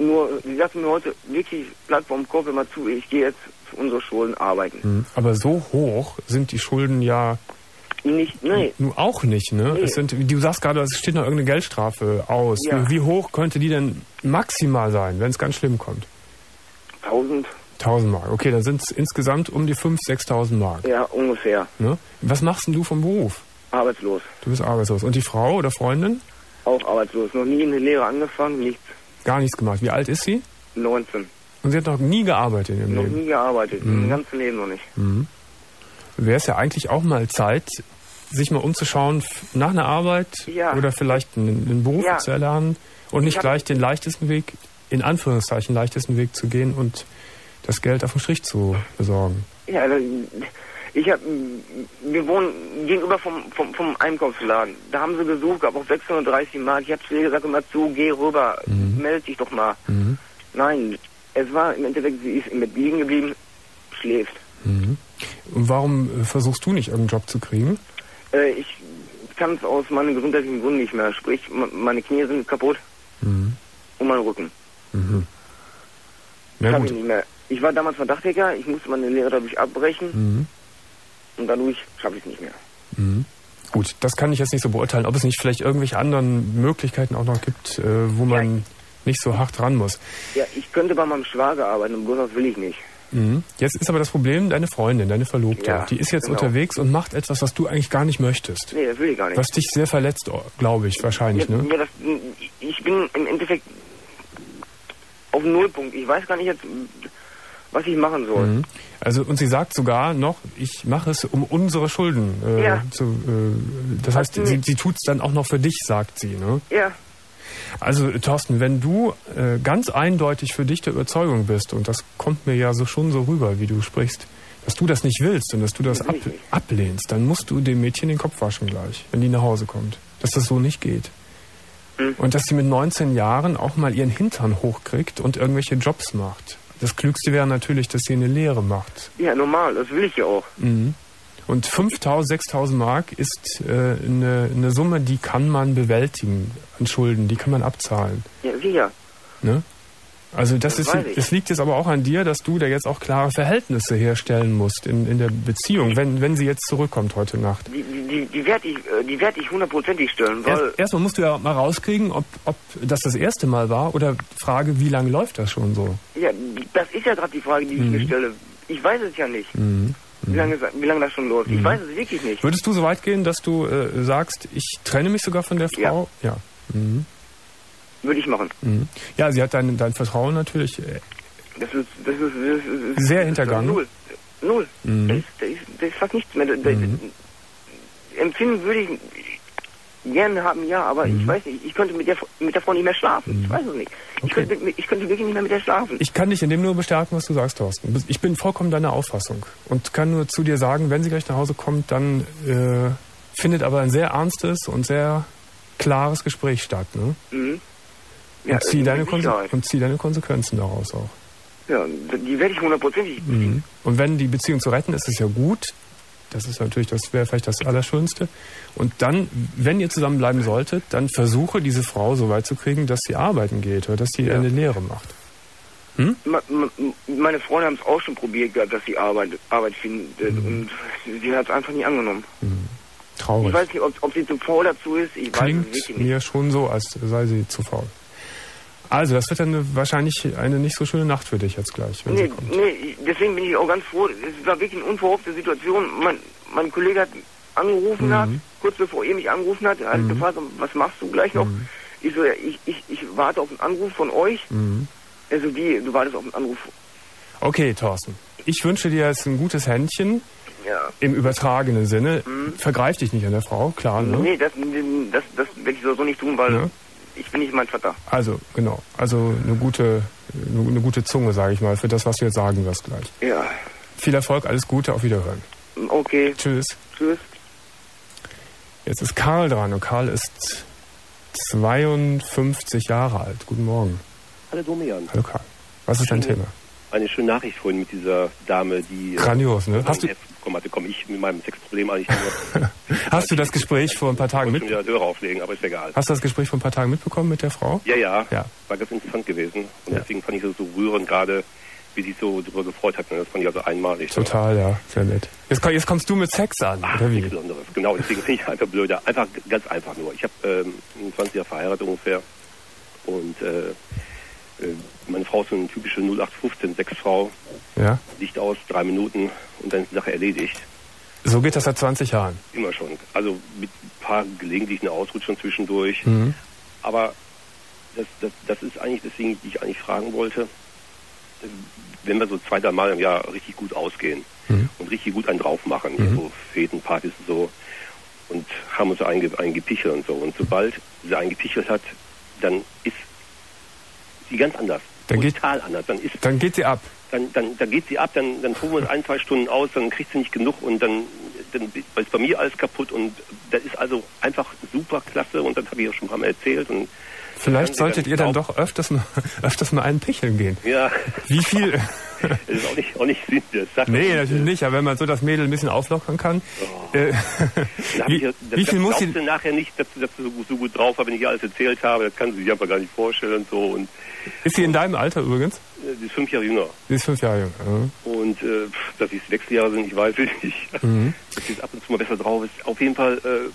Nur, sie sagte mir heute wirklich platt vom Kopf immer zu, ich gehe jetzt für unsere Schulden arbeiten. Mhm. Aber so hoch sind die Schulden ja Nicht, nee, nun auch nicht, ne? Nee. Es sind, du sagst gerade, es steht noch irgendeine Geldstrafe aus. Ja. Wie, wie hoch könnte die denn maximal sein, wenn es ganz schlimm kommt? 1000, 1000 Mark. Okay, dann sind es insgesamt um die 5.000, 6.000 Mark. ja, ungefähr. Ne? Was machst denn du vom Beruf? Arbeitslos. Du bist arbeitslos. Und die Frau oder Freundin? Auch arbeitslos. Noch nie in der Lehre angefangen, nichts. Gar nichts gemacht. Wie alt ist sie? 19. Und sie hat noch nie gearbeitet in ihrem Noch Leben. nie gearbeitet. Mhm. Im ganzen Leben noch nicht. Wäre es ja eigentlich auch mal Zeit, sich mal umzuschauen nach einer Arbeit Ja. oder vielleicht einen, einen Beruf Ja. zu erlernen und nicht gleich den leichtesten Weg, in Anführungszeichen leichtesten Weg zu gehen und das Geld auf dem Strich zu besorgen. Ja, also, ich hab, wir wohnen gegenüber vom, vom, vom Einkaufsladen. Da haben sie gesucht, gab auch 630 Mark. Ich habe zu ihr gesagt, immer zu, geh rüber, melde dich doch mal. Mhm. Nein, es war im Endeffekt, sie ist im Bett liegen geblieben, schläft. Und warum äh, versuchst du nicht irgendeinen Job zu kriegen? Äh, ich kann es aus meinen gesundheitlichen Gründen nicht mehr. Sprich, meine Knie sind kaputt Mhm. und mein Rücken. Ja Kann gut. ich nicht mehr. Ich war damals Verdachtiger, ich musste meine Lehre dadurch abbrechen Mhm. Und dadurch schaffe ich es nicht mehr. Mhm. Gut, das kann ich jetzt nicht so beurteilen, ob es nicht vielleicht irgendwelche anderen Möglichkeiten auch noch gibt, äh, wo man nicht so hart ran muss. Ja, ich könnte bei meinem Schwager arbeiten, und bloß das will ich nicht. Mhm. Jetzt ist aber das Problem, deine Freundin, deine Verlobte, Ja, die ist jetzt genau. unterwegs und macht etwas, was du eigentlich gar nicht möchtest. Nee, das will ich gar nicht. Was dich sehr verletzt, glaube ich, wahrscheinlich, ja, ne? ja, das, ich bin im Endeffekt auf dem Nullpunkt. Ich weiß gar nicht jetzt, was ich machen soll. Mhm. Also und sie sagt sogar noch, ich mache es um unsere Schulden. Äh, Ja. zu, äh, das heißt, sie, sie- sie tut es dann auch noch für dich, sagt sie. Ne? Ja, Also Thorsten, wenn du äh, ganz eindeutig für dich der Überzeugung bist, und das kommt mir ja so schon so rüber, wie du sprichst, dass du das nicht willst und dass du das Will ab, ablehnst, dann musst du dem Mädchen den Kopf waschen gleich, wenn die nach Hause kommt. Dass das so nicht geht. Hm. Und dass sie mit 19 Jahren auch mal ihren Hintern hochkriegt und irgendwelche Jobs macht. Das Klügste wäre natürlich, dass sie eine Lehre macht. ja, normal, das will ich ja auch. Mhm. Und 5.000, 6.000 Mark ist äh, eine, eine Summe, die kann man bewältigen an Schulden, die kann man abzahlen. Ja, sicher. Ne? Also das, Das ist, es liegt jetzt aber auch an dir, dass du da jetzt auch klare Verhältnisse herstellen musst in, in der Beziehung, wenn, wenn sie jetzt zurückkommt heute Nacht. Die, die, die, werde ich, äh, die werd ich hundertprozentig stellen, weil Erst, erstmal musst du ja mal rauskriegen, ob, ob das das erste Mal war oder Frage, wie lange läuft das schon so? ja, das ist ja gerade die Frage, die ich Mhm. mir stelle. Ich weiß es ja nicht, wie, lange, wie lange das schon läuft. Mhm. Ich weiß es wirklich nicht. Würdest du so weit gehen, dass du äh, sagst, ich trenne mich sogar von der Frau? Ja. Mhm. Würde ich machen. Mhm. Ja, sie hat dein, dein Vertrauen natürlich. Äh, Das ist, das ist, das ist Sehr das hintergangen. Null. Null. Mhm. Da, ist, da, ist, fast nichts mehr. Da, da, Empfinden würde ich gerne haben, ja, aber Mhm. ich weiß nicht, ich könnte mit der, mit der Frau nicht mehr schlafen. Ich weiß es nicht. Ich, Okay. könnte, mit- ich könnte wirklich nicht mehr mit der schlafen. ich kann dich in dem nur bestärken, was du sagst, Thorsten. Ich bin vollkommen deiner Auffassung und kann nur zu dir sagen, wenn sie gleich nach Hause kommt, dann äh, findet aber ein sehr ernstes und sehr klares Gespräch statt. Ne? mhm. Und, zieh äh, deine und zieh deine Konsequenzen daraus auch. Ja, die werde ich hundertprozentig. Mhm. Und wenn die Beziehung zu retten ist, ist es ja gut. Das ist natürlich, das wäre vielleicht das Allerschönste. Und dann, wenn ihr zusammenbleiben solltet, dann versuche diese Frau so weit zu kriegen, dass sie arbeiten geht oder dass sie Ja. eine Lehre macht. Hm? Meine Freunde haben es auch schon probiert gehabt, dass sie Arbeit, Arbeit findet Mhm. und sie hat es einfach nie angenommen. Traurig. Ich weiß nicht, ob, ob sie zu faul dazu ist. Ich weiß es Klingt wirklich nicht. mir schon so, als sei sie zu faul. Also, das wird dann wahrscheinlich eine nicht so schöne Nacht für dich jetzt gleich, wenn sie Nee, kommt. nee, deswegen bin ich auch ganz froh. Es war wirklich eine unverhoffte Situation. Mein, mein Kollege hat angerufen, Mhm. hat, kurz bevor er mich angerufen hat, hat gefragt, was machst du gleich noch? Mhm. Ich so, ja, ich, ich, ich warte auf einen Anruf von euch. Mhm. Also wie, du wartest auf einen Anruf. Okay, Thorsten. Ich wünsche dir jetzt ein gutes Händchen Ja. im übertragenen Sinne. Vergreif dich nicht an der Frau, klar, ne? Nee, das, das, das werde ich so nicht tun, weil Ja. Ich bin nicht mein Vater. Also, genau. Also eine gute, eine gute Zunge, sage ich mal, für das, was du jetzt sagen wirst gleich. Ja. Viel Erfolg, alles Gute, auf Wiederhören. Okay, Tschüss. tschüss. Jetzt ist Karl dran und Karl ist 52 Jahre alt. Guten Morgen. Hallo Domian. Hallo Karl. Was ist dein Thema? Eine schöne Nachricht vorhin mit dieser Dame, die... äh, Grandios, ne? Hast du, hatte, komme ich mit meinem Sexproblem eigentlich nur... hast du das Gespräch vor ein paar Tagen Ich mit, schon wieder Hörer auflegen, aber ist egal. hast du das Gespräch vor ein paar Tagen mitbekommen mit der Frau? Ja, ja, Ja. war ganz interessant gewesen. Und Ja. deswegen fand ich es so rührend gerade, wie sie sich so darüber gefreut hat. Ne? Das fand ich also einmalig. Total, ja. Sehr nett. Jetzt, komm- jetzt kommst du mit Sex an, Ach, oder wie? nichts Besonderes. Genau, deswegen finde ich einfach blöder. Einfach ganz einfach nur. Ich habe ähm, 20 Jahre verheiratet ungefähr. Und äh, meine Frau ist so eine typische 0815 Sexfrau. Ja. Licht aus, drei Minuten und dann ist die Sache erledigt. So geht das seit 20 Jahren. Immer schon. Also mit ein paar gelegentlichen Ausrutschern zwischendurch. Mhm. Aber das, das, das ist eigentlich deswegen, die ich eigentlich fragen wollte, äh, wenn wir so zwei, drei Mal im Jahr richtig gut ausgehen Mhm. und richtig gut einen drauf machen, hier so Feten, Partys und so, und haben uns einge, eingepichelt und so. Und sobald sie eingepichelt hat, dann ist sie ganz anders. Dann geht- Total anders. Dann ist Dann geht sie ab. dann, dann, dann geht sie ab, dann, dann tun wir uns ein, zwei Stunden aus, dann kriegt sie nicht genug und dann, dann ist bei mir alles kaputt und das ist also einfach super klasse und das habe ich ja schon ein paar Mal erzählt und Vielleicht sie solltet ihr dann doch öfters mal, öfters mal einen Picheln gehen. ja, Wie viel? das ist auch nicht, auch nicht Sinn der Sache. nee, natürlich nicht, aber wenn man so das Mädel ein bisschen auflockern kann. Äh, Da hab wie, ja- das, wie viel muss sie. sie nachher nicht, dass, dass sie so, gut- so gut drauf war, wenn ich ihr alles erzählt habe. Das kann sie sich einfach gar nicht vorstellen und so. Und Ist sie in deinem Alter übrigens? äh, sie ist fünf Jahre jünger. Sie ist fünf Jahre jung. ja. Und äh, dass es Wechseljahre sind, ich weiß es nicht. Mhm. Dass sie ab und zu mal besser drauf ist. Auf jeden Fall äh,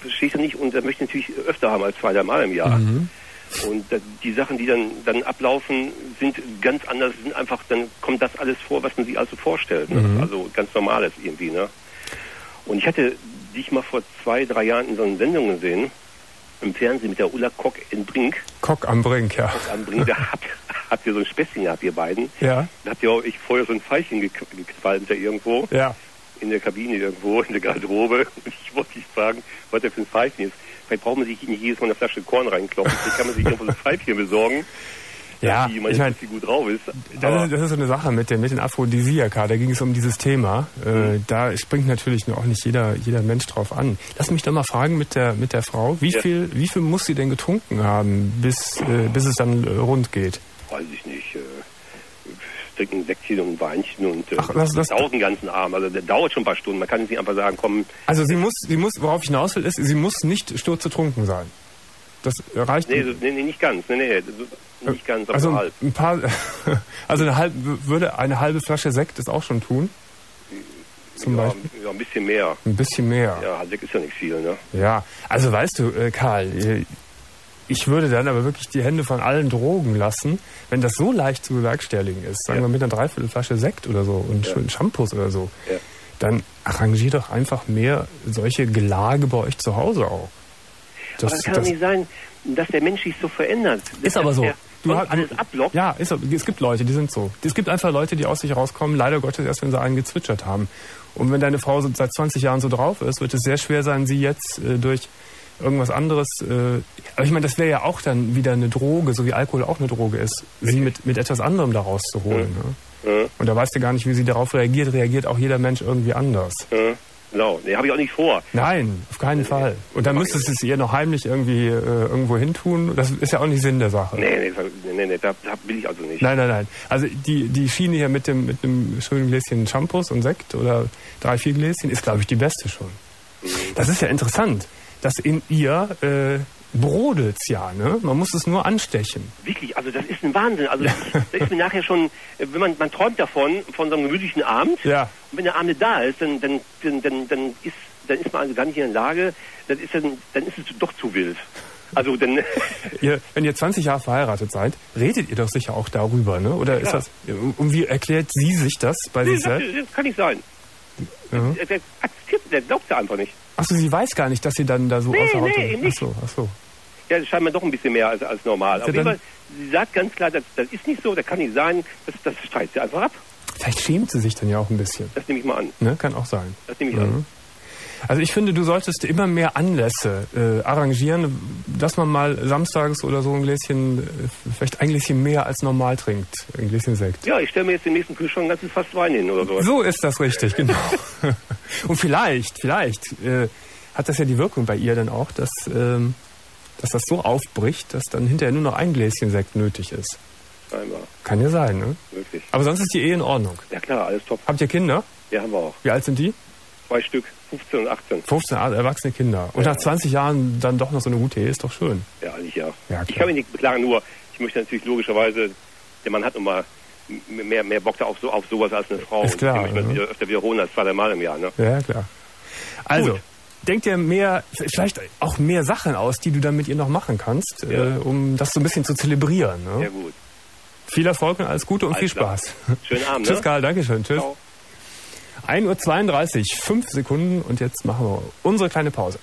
verstehe ich das nicht und er möchte natürlich öfter haben als zwei, drei Mal im Jahr. Mhm. Und die Sachen, die dann, dann ablaufen, sind ganz anders, sind einfach, dann kommt das alles vor, was man sich also vorstellt. Ne? Mhm. Also ganz normales irgendwie. Ne? Und ich hatte dich mal vor zwei, drei Jahren in so einer Sendung gesehen, im Fernsehen mit der Ulla Kock in Brink. Kock am Brink, ja. Am Brink, da habt, habt ihr so ein Späßchen gehabt, ihr beiden. Ja, Da habt ihr auch ich vorher so ein Pfeilchen gequalmt da irgendwo ja. In der Kabine irgendwo, in der Garderobe. Und ich wollte dich fragen, was der für ein Pfeifchen ist. Vielleicht braucht man sich nicht jedes Mal eine Flasche Korn reinkloppen. Vielleicht kann man sich irgendwo so ein Pfeifchen besorgen. Ja, die ich meine, gut drauf ist. Das das ist so eine Sache mit den, mit den Aphrodisiaka. Da ging es um dieses Thema. Äh, da springt natürlich auch nicht jeder, jeder Mensch drauf an. Lass mich doch mal fragen mit der, mit der Frau. Wie Ja. viel, wie viel muss sie denn getrunken haben, bis, äh, bis es dann äh, rund geht? weiß ich nicht. Äh, trinken Säckchen und ein Weinchen und äh, Ach, das- das- tausend ganzen Abend. Also der dauert schon ein paar Stunden. Man kann nicht einfach sagen, komm, Also sie muss, sie muss, worauf ich hinaus will, ist, sie muss nicht sturzbetrunken sein. Das reicht nee, so- nee, nee nicht ganz. Nee, nee, nicht ganz, aber Also so halb. ein paar, also eine halbe, würde eine halbe Flasche Sekt das auch schon tun? Zum ja, Beispiel? ja, ein bisschen mehr. Ein bisschen mehr. Ja, Sekt ist ja nicht viel, ne? Ja, also weißt du, äh, Karl, äh, ich würde dann aber wirklich die Hände von allen Drogen lassen, wenn das so leicht zu bewerkstelligen ist. Sagen Ja. wir mit einer Dreiviertelflasche Sekt oder so und Ja. schönen Shampoos oder so. Ja. Dann arrangier doch einfach mehr solche Gelage bei euch zu Hause auch. Das, aber es kann doch nicht sein, dass der Mensch sich so verändert. Ist aber so. Du hast- alles ablockt. Ja, ist, es gibt Leute, die sind so. Es gibt einfach Leute, die aus sich rauskommen, leider Gottes erst, wenn sie einen gezwitschert haben. Und wenn deine Frau seit 20 Jahren so drauf ist, wird es sehr schwer sein, sie jetzt äh, durch irgendwas anderes. Äh, aber ich meine, das wäre ja auch dann wieder eine Droge, so wie Alkohol auch eine Droge ist, sie mit, mit etwas anderem da rauszuholen. Ne? Ja, Und da weißt du gar nicht, wie sie darauf reagiert. Reagiert auch jeder Mensch irgendwie anders. ja, genau. Nee, habe ich auch nicht vor. Nein, auf keinen Fall. Und dann müsstest du es ihr noch heimlich irgendwie äh, irgendwo hin tun. Das ist ja auch nicht Sinn der Sache. Nee, nee, nee, nee, nee da, da will ich also nicht. Nein, nein, nein. Also die, die Schiene hier mit dem, mit einem schönen Gläschen Shampoos und Sekt oder drei, vier Gläschen ist, glaube ich, die beste schon. Das ist ja interessant, dass in ihr äh, brodelt's ja, ne? Man muss es nur anstechen. Wirklich, also das ist ein Wahnsinn. Also das, das ist mir nachher schon, äh, wenn man, man träumt davon, von so einem gemütlichen Abend. Ja. Und wenn der Abend nicht da ist, dann, dann, dann, dann, dann ist, dann ist man also gar nicht in der Lage, dann ist, dann, dann ist es doch zu wild. Also dann, Ihr, wenn ihr 20 Jahre verheiratet seid, redet ihr doch sicher auch darüber, ne? Oder ist Ja. das, und wie erklärt sie sich das bei nee, sich das, selbst? das kann nicht sein. Ja. Der, akzeptiert, der glaubt ja einfach nicht. Achso, sie weiß gar nicht, dass sie dann da so Nee, außer Haut nee, nicht. Achso, achso. Ja, das scheint mir doch ein bisschen mehr als, als normal. Auf Ja, sie sagt ganz klar, das, das ist nicht so, das kann nicht sein, das, das streitet sie einfach ab. Vielleicht schämt sie sich dann ja auch ein bisschen. Das nehme ich mal an. Ne? Kann auch sein. Das nehme ich an. Also ich finde, du solltest immer mehr Anlässe äh, arrangieren, dass man mal samstags oder so ein Gläschen, äh, vielleicht ein Gläschen mehr als normal trinkt. Ein Gläschen Sekt. Ja, ich stelle mir jetzt den nächsten Kühlschrank ein ganzes Fass Wein hin oder so. So ist das richtig, genau. Und vielleicht, vielleicht äh, hat das ja die Wirkung bei ihr dann auch, dass, ähm, dass das so aufbricht, dass dann hinterher nur noch ein Gläschen Sekt nötig ist. Scheinbar, Kann ja sein, ne? wirklich. Aber sonst ist die Ehe in Ordnung. Ja klar, alles top. Habt ihr Kinder? Ja, haben wir auch. Wie alt sind die? Zwei Stück, 15 und 18. 15 erwachsene Kinder. Und Ja. nach 20 Jahren dann doch noch so eine gute Ehe, ist doch schön. Ja, eigentlich ja. Ja, ich klar. kann mich nicht beklagen, nur ich möchte natürlich logischerweise, der Mann hat nun mal mehr, mehr Bock da auf, so, auf sowas als eine Frau. Ist klar, Und die möchte öfter wiederholen als zwei, drei Mal im Jahr. Ne? Ja, klar. Also, Gut. denk dir mehr, vielleicht auch mehr Sachen aus, die du dann mit ihr noch machen kannst, Ja. äh, um das so ein bisschen zu zelebrieren. Ne? Ja gut. Viel Erfolg und alles Gute und Alles viel klar. Spaß. Schönen Abend. Tschüss, ne? Karl, Dankeschön. Tschüss. Ciao. 1.32 Uhr, 5 Sekunden und jetzt machen wir unsere kleine Pause.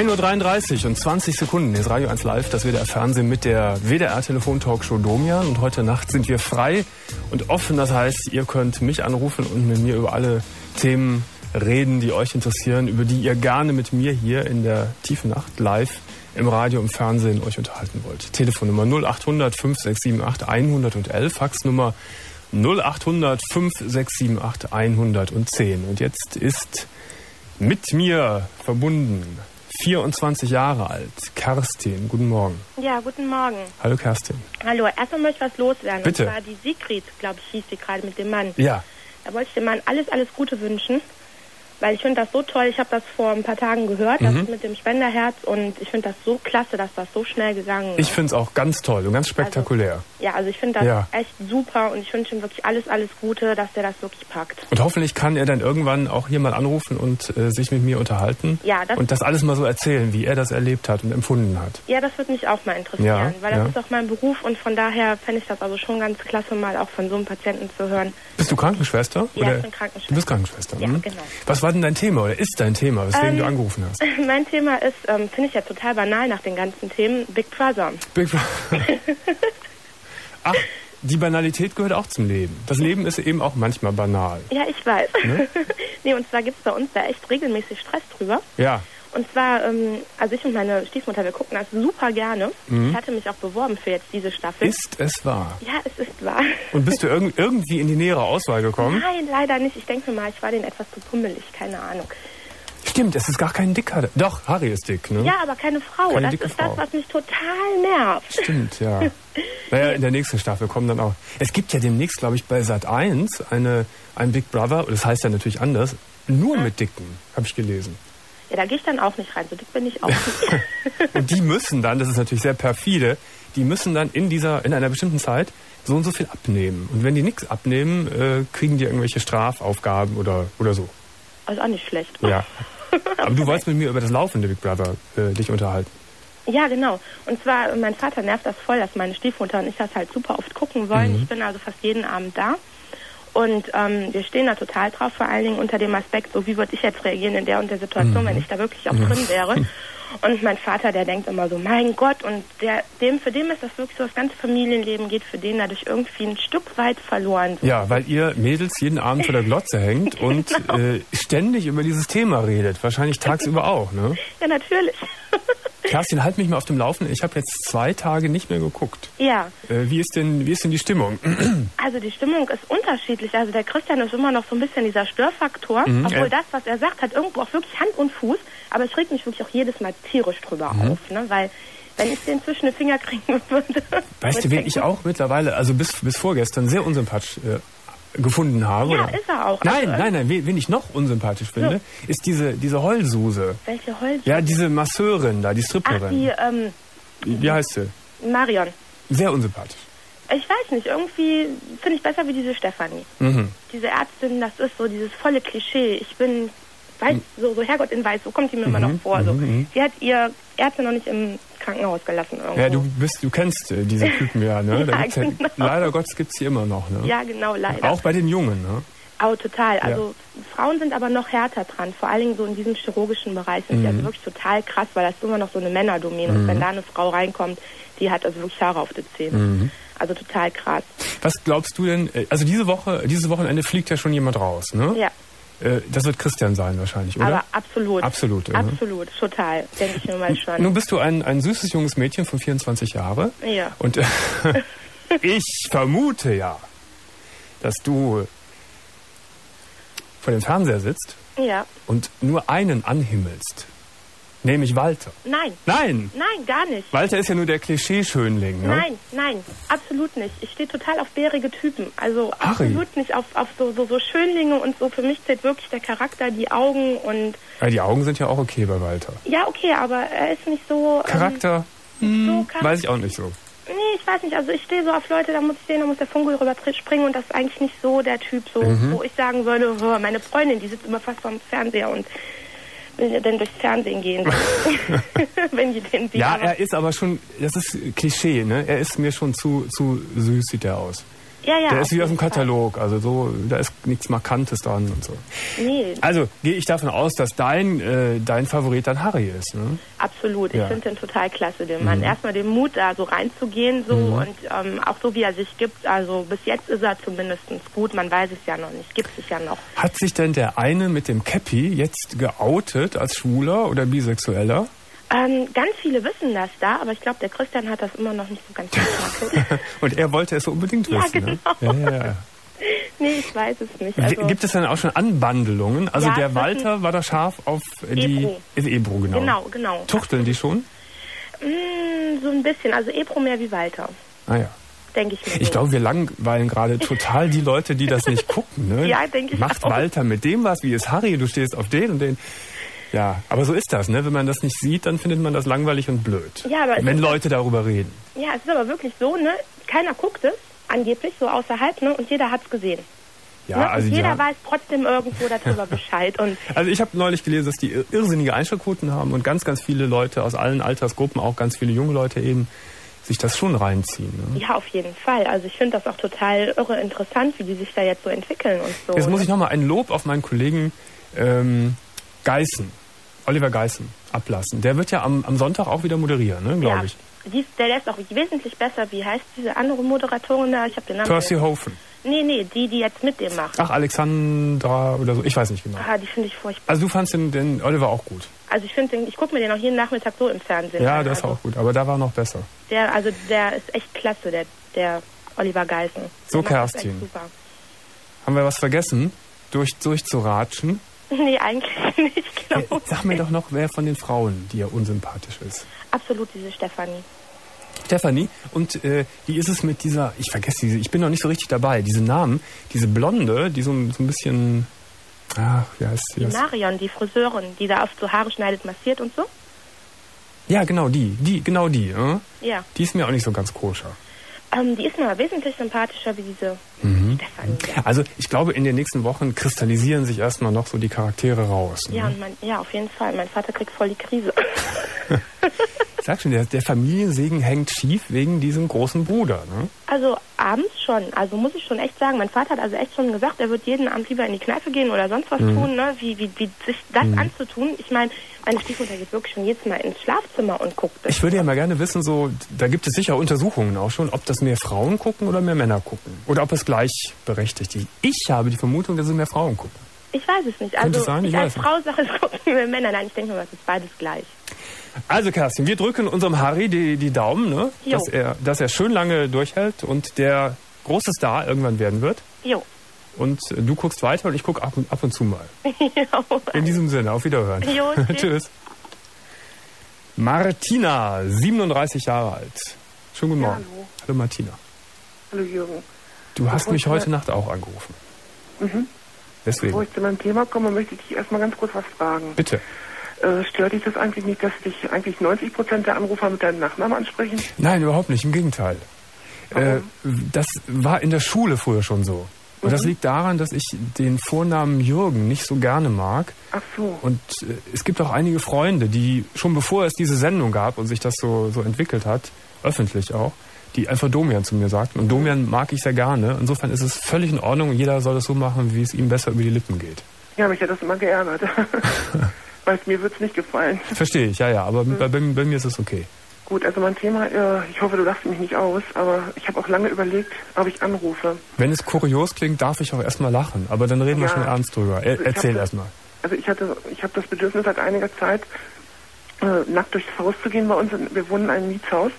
1.33 Uhr und 20 Sekunden ist Radio 1 Live, das WDR Fernsehen mit der WDR Telefon-Talkshow Domian. Und heute Nacht sind wir frei und offen. Das heißt, ihr könnt mich anrufen und mit mir über alle Themen reden, die euch interessieren, über die ihr gerne mit mir hier in der tiefen Nacht live im Radio und Fernsehen euch unterhalten wollt. Telefonnummer 0800 5678 111, Faxnummer 0800 5678 110. Und jetzt ist mit mir verbunden 24 Jahre alt, Kerstin. Guten Morgen. Ja, guten Morgen. Hallo Kerstin. Hallo, erstmal möchte ich was loswerden. Bitte. Und zwar die Sigrid, glaube ich, hieß sie gerade mit dem Mann. Ja, Da wollte ich dem Mann alles, alles Gute wünschen. Weil ich finde das so toll. Ich habe das vor ein paar Tagen gehört, Mhm. das mit dem Spenderherz. Und ich finde das so klasse, dass das so schnell gegangen ist. ich finde es auch ganz toll und ganz spektakulär. ja, also ich finde das Ja. echt super. Und ich wünsche ihm wirklich alles, alles Gute, dass der das wirklich packt. Und hoffentlich kann er dann irgendwann auch hier mal anrufen und äh, sich mit mir unterhalten. Ja, das- und das alles mal so erzählen, wie er das erlebt hat und empfunden hat. Ja, das würde mich auch mal interessieren. Ja, weil das ja. ist auch mein Beruf. Und von daher fände ich das also schon ganz klasse, mal auch von so einem Patienten zu hören. Bist du Krankenschwester? Ja, ich bin Krankenschwester. Du bist Krankenschwester. Ja, hm? genau. Was war denn dein Thema oder ist dein Thema, weswegen Ähm, du angerufen hast? Mein Thema ist, ähm, finde ich ja total banal nach den ganzen Themen, Big Brother. Big Brother. Ach, die Banalität gehört auch zum Leben. Das Leben ist eben auch manchmal banal. Ja, ich weiß. Ne? nee, und zwar gibt es bei uns da echt regelmäßig Stress drüber. Ja. Und zwar, ähm, also ich und meine Stiefmutter, wir gucken das super gerne. Mhm. Ich hatte mich auch beworben für jetzt diese Staffel. Ist es wahr? ja, es ist wahr. Und bist du irg irgendwie in die nähere Auswahl gekommen? Nein, leider nicht. Ich denke mal, ich war denen etwas zu pummelig, keine Ahnung. Stimmt, es ist gar kein Dicker. Doch, Harry ist dick, ne? Ja, aber keine Frau. Keine das dicke ist Frau. das, was mich total nervt. Stimmt, ja. Naja, in der nächsten Staffel kommen dann auch. Es gibt ja demnächst, glaube ich, bei Sat 1 eine, ein Big Brother, das heißt ja natürlich anders, nur mit Dicken, habe ich gelesen. Ja, da gehe ich dann auch nicht rein. So dick bin ich auch nicht. Und die müssen dann, das ist natürlich sehr perfide, die müssen dann in dieser, in einer bestimmten Zeit so und so viel abnehmen. Und wenn die nichts abnehmen, äh, kriegen die irgendwelche Strafaufgaben oder, oder so. Also auch nicht schlecht. Ja. Aber du wolltest mit mir über das laufende Big Brother äh, dich unterhalten. Ja, genau. Und zwar, mein Vater nervt das voll, dass meine Stiefmutter und ich das halt super oft gucken wollen. Mhm. Ich bin also fast jeden Abend da. Und ähm, wir stehen da total drauf, vor allen Dingen unter dem Aspekt, so wie würde ich jetzt reagieren in der und der Situation, Mhm. wenn ich da wirklich auch drin wäre. Und mein Vater, der denkt immer so, mein Gott, und der, dem, für dem ist das wirklich so, das ganze Familienleben geht für den dadurch irgendwie ein Stück weit verloren. Ja, weil ihr Mädels jeden Abend vor der Glotze hängt und Genau. äh, ständig über dieses Thema redet. Wahrscheinlich tagsüber auch, ne? Ja, natürlich. Kerstin, halt mich mal auf dem Laufenden. Ich habe jetzt zwei Tage nicht mehr geguckt. ja, Äh, wie, ist denn, wie ist denn die Stimmung? also die Stimmung ist unterschiedlich. Also der Christian ist immer noch so ein bisschen dieser Störfaktor, Mhm, obwohl äh. das, was er sagt, hat irgendwo auch wirklich Hand und Fuß. Aber ich reg mich wirklich auch jedes Mal tierisch drüber Mhm. auf, ne? Weil wenn ich den zwischen den Finger kriegen würde. Weißt du, wen ich auch mittlerweile, also bis, bis vorgestern, sehr unsympathisch äh, gefunden habe? Ja, oder? ist er auch. Nein, Also, nein, nein. Wen, ich noch unsympathisch finde, ist diese, diese Heulsuse. Welche Holz? Ja, diese Masseurin da, die Ach, Stripperin. die ähm, Wie heißt sie? Marion. Sehr unsympathisch. Ich weiß nicht, irgendwie finde ich besser wie diese Stefanie. Mhm. Diese Ärztin, das ist so dieses volle Klischee. Ich bin weiß, so, so Herrgott in Weiß, so kommt die mir immer Mhm, noch vor. So. mhm, mhm. Sie hat ihr Ärzte noch nicht im Krankenhaus gelassen irgendwo. Ja, du bist, du kennst äh, diese Typen ja, ne? Ja, gibt's ja, genau. Leider Gottes gibt's die immer noch, ne? Ja, genau, leider. Auch bei den Jungen, ne? Oh, total. Also Frauen sind aber noch härter dran, vor allen Dingen so in diesem chirurgischen Bereich sind die Mhm. also wirklich total krass, weil das ist immer noch so eine Männerdomäne. Und wenn da eine Frau reinkommt, die hat also wirklich Haare auf den Zähnen. Mhm. Also total krass. Was glaubst du denn? äh, Also diese Woche, dieses Wochenende fliegt ja schon jemand raus, ne? Ja, Das wird Christian sein wahrscheinlich, oder? aber absolut. Absolut, ja. Absolut, total, denke ich mir mal schon. Nun bist du ein, ein süßes junges Mädchen von 24 Jahre. Ja. Und äh, ich vermute ja, dass du vor dem Fernseher sitzt Ja. und nur einen anhimmelst. Nämlich Walter. Nein, Nein! nein, gar nicht. Walter ist ja nur der Klischeeschönling, ne? Nein, nein, absolut nicht. Ich stehe total auf bärige Typen. Also Harry. absolut nicht auf, auf so, so, so Schönlinge und so. Für mich zählt wirklich der Charakter, die Augen und Ja, die Augen sind ja auch okay bei Walter. ja, okay, aber er ist nicht so. Charakter, Ähm, so hm, Charakter. weiß ich auch nicht so. Nee, ich weiß nicht. Also ich stehe so auf Leute, da muss ich sehen, da muss der Funke rüber springen und das ist eigentlich nicht so der Typ, so, Mhm. wo ich sagen würde, meine Freundin, die sitzt immer fast vorm Fernseher und will ja dann durchs Fernsehen gehen, wenn die den sieht. Ja, er ist aber schon, das ist Klischee, ne? Er ist mir schon zu, zu süß, sieht er aus. Ja, ja, Der ist wie aus dem. Katalog, also so, da ist nichts Markantes dran und so. Nee, Also gehe ich davon aus, dass dein, äh, dein Favorit dann Harry ist, ne? absolut. Ich Ja. Mhm. finde den total klasse, den Mann. Erstmal den Mut, da so reinzugehen so und ähm, auch so, wie er sich gibt. Also bis jetzt ist er zumindest gut. Man weiß es ja noch nicht. Gibt es ja noch. Hat sich denn der eine mit dem Cappy jetzt geoutet als Schwuler oder Bisexueller? Ähm, ganz viele wissen das da, aber ich glaube, der Christian hat das immer noch nicht so ganz geschmackelt. Und er wollte es so unbedingt Ja, wissen. genau. Ne? Ja, ja, ja. nee, ich weiß es nicht. Also, Gibt es dann auch schon Anbandelungen? Also Ja, der Walter war da scharf auf die Ebro. Ebro, genau. genau, genau. Tuchteln die schon? Mm, so ein bisschen. Also Ebro mehr wie Walter, Ah ja. denke ich mir. Ich glaube, wir langweilen gerade total die Leute, die das nicht gucken. Ne? Ja, denke ich Macht auch. Walter mit dem was? Wie ist Harry? Du stehst auf den und den. Ja, aber so ist das. Ne? Wenn man das nicht sieht, dann findet man das langweilig und blöd. Ja, aber Wenn Leute darüber reden. Ja, es ist aber wirklich so, ne? Keiner guckt es, angeblich, so außerhalb, ne? Und jeder hat es gesehen. Ja, ne? also, und jeder haben- weiß trotzdem irgendwo darüber Bescheid. Und also ich habe neulich gelesen, dass die ir- irrsinnige Einschaltquoten haben und ganz, ganz viele Leute aus allen Altersgruppen, auch ganz viele junge Leute eben, sich das schon reinziehen. Ne? ja, auf jeden Fall. Also ich finde das auch total irre interessant, wie die sich da jetzt so entwickeln und so. Jetzt muss ne? ich nochmal ein Lob auf meinen Kollegen ähm, Geißen, Oliver Geißen, ablassen. Der wird ja am, am Sonntag auch wieder moderieren, ne, glaube ja. ich. Die, ist- der, ist auch wesentlich besser. Wie heißt diese andere Moderatorin da? Ich habe den Namen. Percy. Hofen. Nee, nee, die, die jetzt mit dem macht. Ach, Alexandra oder so, ich weiß nicht genau. Ah, die finde ich furchtbar. Also du fandst den, den Oliver auch gut. Also ich finde, den- ich gucke mir den auch jeden Nachmittag so im Fernsehen Ja, an. das also auch gut, aber da war noch besser. Der, also der ist echt klasse, der, der Oliver Geißen. So, Kerstin. Haben wir was vergessen? Durch, durchzuratschen? Nee, eigentlich nicht, Äh, genau. Sag mir doch noch, wer von den Frauen dir unsympathisch ist. Absolut diese Stefanie. Stefanie, und äh, wie ist es mit dieser, ich vergesse diese, ich bin noch nicht so richtig dabei, diese Namen, diese Blonde, die so, ein- so ein bisschen, ach, wie heißt sie Die das? Marion, die Friseurin, die da oft so Haare schneidet, massiert und so. Ja, genau die, die, genau die, äh? Ja. die ist mir auch nicht so ganz koscher. Ähm, die ist mir wesentlich sympathischer wie diese Mhm. Stefanie. Also ich glaube, in den nächsten Wochen kristallisieren sich erstmal noch so die Charaktere raus. Ne? Ja, mein, ja, auf jeden Fall. Mein Vater kriegt voll die Krise. Ich sag schon, der, der Familiensegen hängt schief wegen diesem großen Bruder. Ne? Also abends schon. Also muss ich schon echt sagen, mein Vater hat also echt schon gesagt, er wird jeden Abend lieber in die Kneipe gehen oder sonst was Mhm. tun, ne? Wie, wie, wie sich das anzutun. Ich meine, meine Stiefmutter geht wirklich schon jedes Mal ins Schlafzimmer und guckt. das. Ich würde ja mal gerne wissen, so, da gibt es sicher Untersuchungen auch schon, ob das mehr Frauen gucken oder mehr Männer gucken. Oder ob es gleichberechtigt ist. Ich habe die Vermutung, dass es mehr Frauen gucken. Ich weiß es nicht. Könnte Also sein, ich ich als Frau sage, es gucken wir Männer. Nein, ich denke mal, es ist beides gleich. Also Kerstin, wir drücken unserem Harry die, die Daumen, ne? Jo. dass, er, dass er schön lange durchhält und der große Star irgendwann werden wird. Jo. Und du guckst weiter und ich gucke ab, und- ab und zu mal. Jo. In diesem Sinne, auf Wiederhören. Jo, tschüss. tschüss. Martina, 37 Jahre alt. Schönen guten Ja, Morgen. hallo. hallo Martina. Hallo Jürgen. Du hast Bevor mich ich heute Nacht auch angerufen. Mhm. Bevor Deswegen, ich zu meinem Thema komme, möchte ich dich erstmal ganz kurz was fragen. bitte. Äh, stört dich das eigentlich nicht, dass dich eigentlich 90 Prozent der Anrufer mit deinem Nachnamen ansprechen? Nein, überhaupt nicht, im Gegenteil. Äh, das war in der Schule früher schon so. Und das liegt daran, dass ich den Vornamen Jürgen nicht so gerne mag. Ach so. Und äh, es gibt auch einige Freunde, die schon bevor es diese Sendung gab und sich das so, so entwickelt hat, öffentlich auch, die einfach Domian zu mir sagten. Und Domian mag ich sehr gerne. Insofern ist es völlig in Ordnung. Jeder soll es so machen, wie es ihm besser über die Lippen geht. Ja, mich hat das immer geärgert. Weil mir wird's nicht gefallen. Verstehe ich, ja, ja. Aber bei, bei, bei mir ist es okay. Gut, also mein Thema, äh, ich hoffe, du lachst mich nicht aus, aber ich habe auch lange überlegt, ob ich anrufe. Wenn es kurios klingt, darf ich auch erstmal lachen. Aber dann reden wir Ja. schon ernst drüber. Er, Also erzähl erstmal. Also ich hatte, ich habe das Bedürfnis seit einiger Zeit, äh, nackt durchs Haus zu gehen bei uns. Wir wohnen in einem Mietshaus.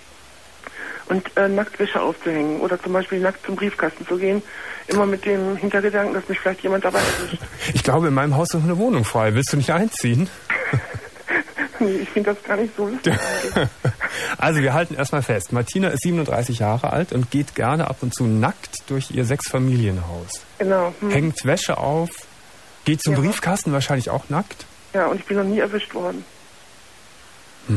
Und äh, nackt Wäsche aufzuhängen oder zum Beispiel nackt zum Briefkasten zu gehen. Immer mit dem Hintergedanken, dass mich vielleicht jemand dabei erwischt. Ich glaube, in meinem Haus ist noch eine Wohnung frei. Willst du nicht einziehen? Nee, ich finde das gar nicht so lustig. Also wir halten erstmal fest. Martina ist 37 Jahre alt und geht gerne ab und zu nackt durch ihr Sechsfamilienhaus. genau. Hm. Hängt Wäsche auf, geht zum Ja. Briefkasten wahrscheinlich auch nackt. Ja, und ich bin noch nie erwischt worden.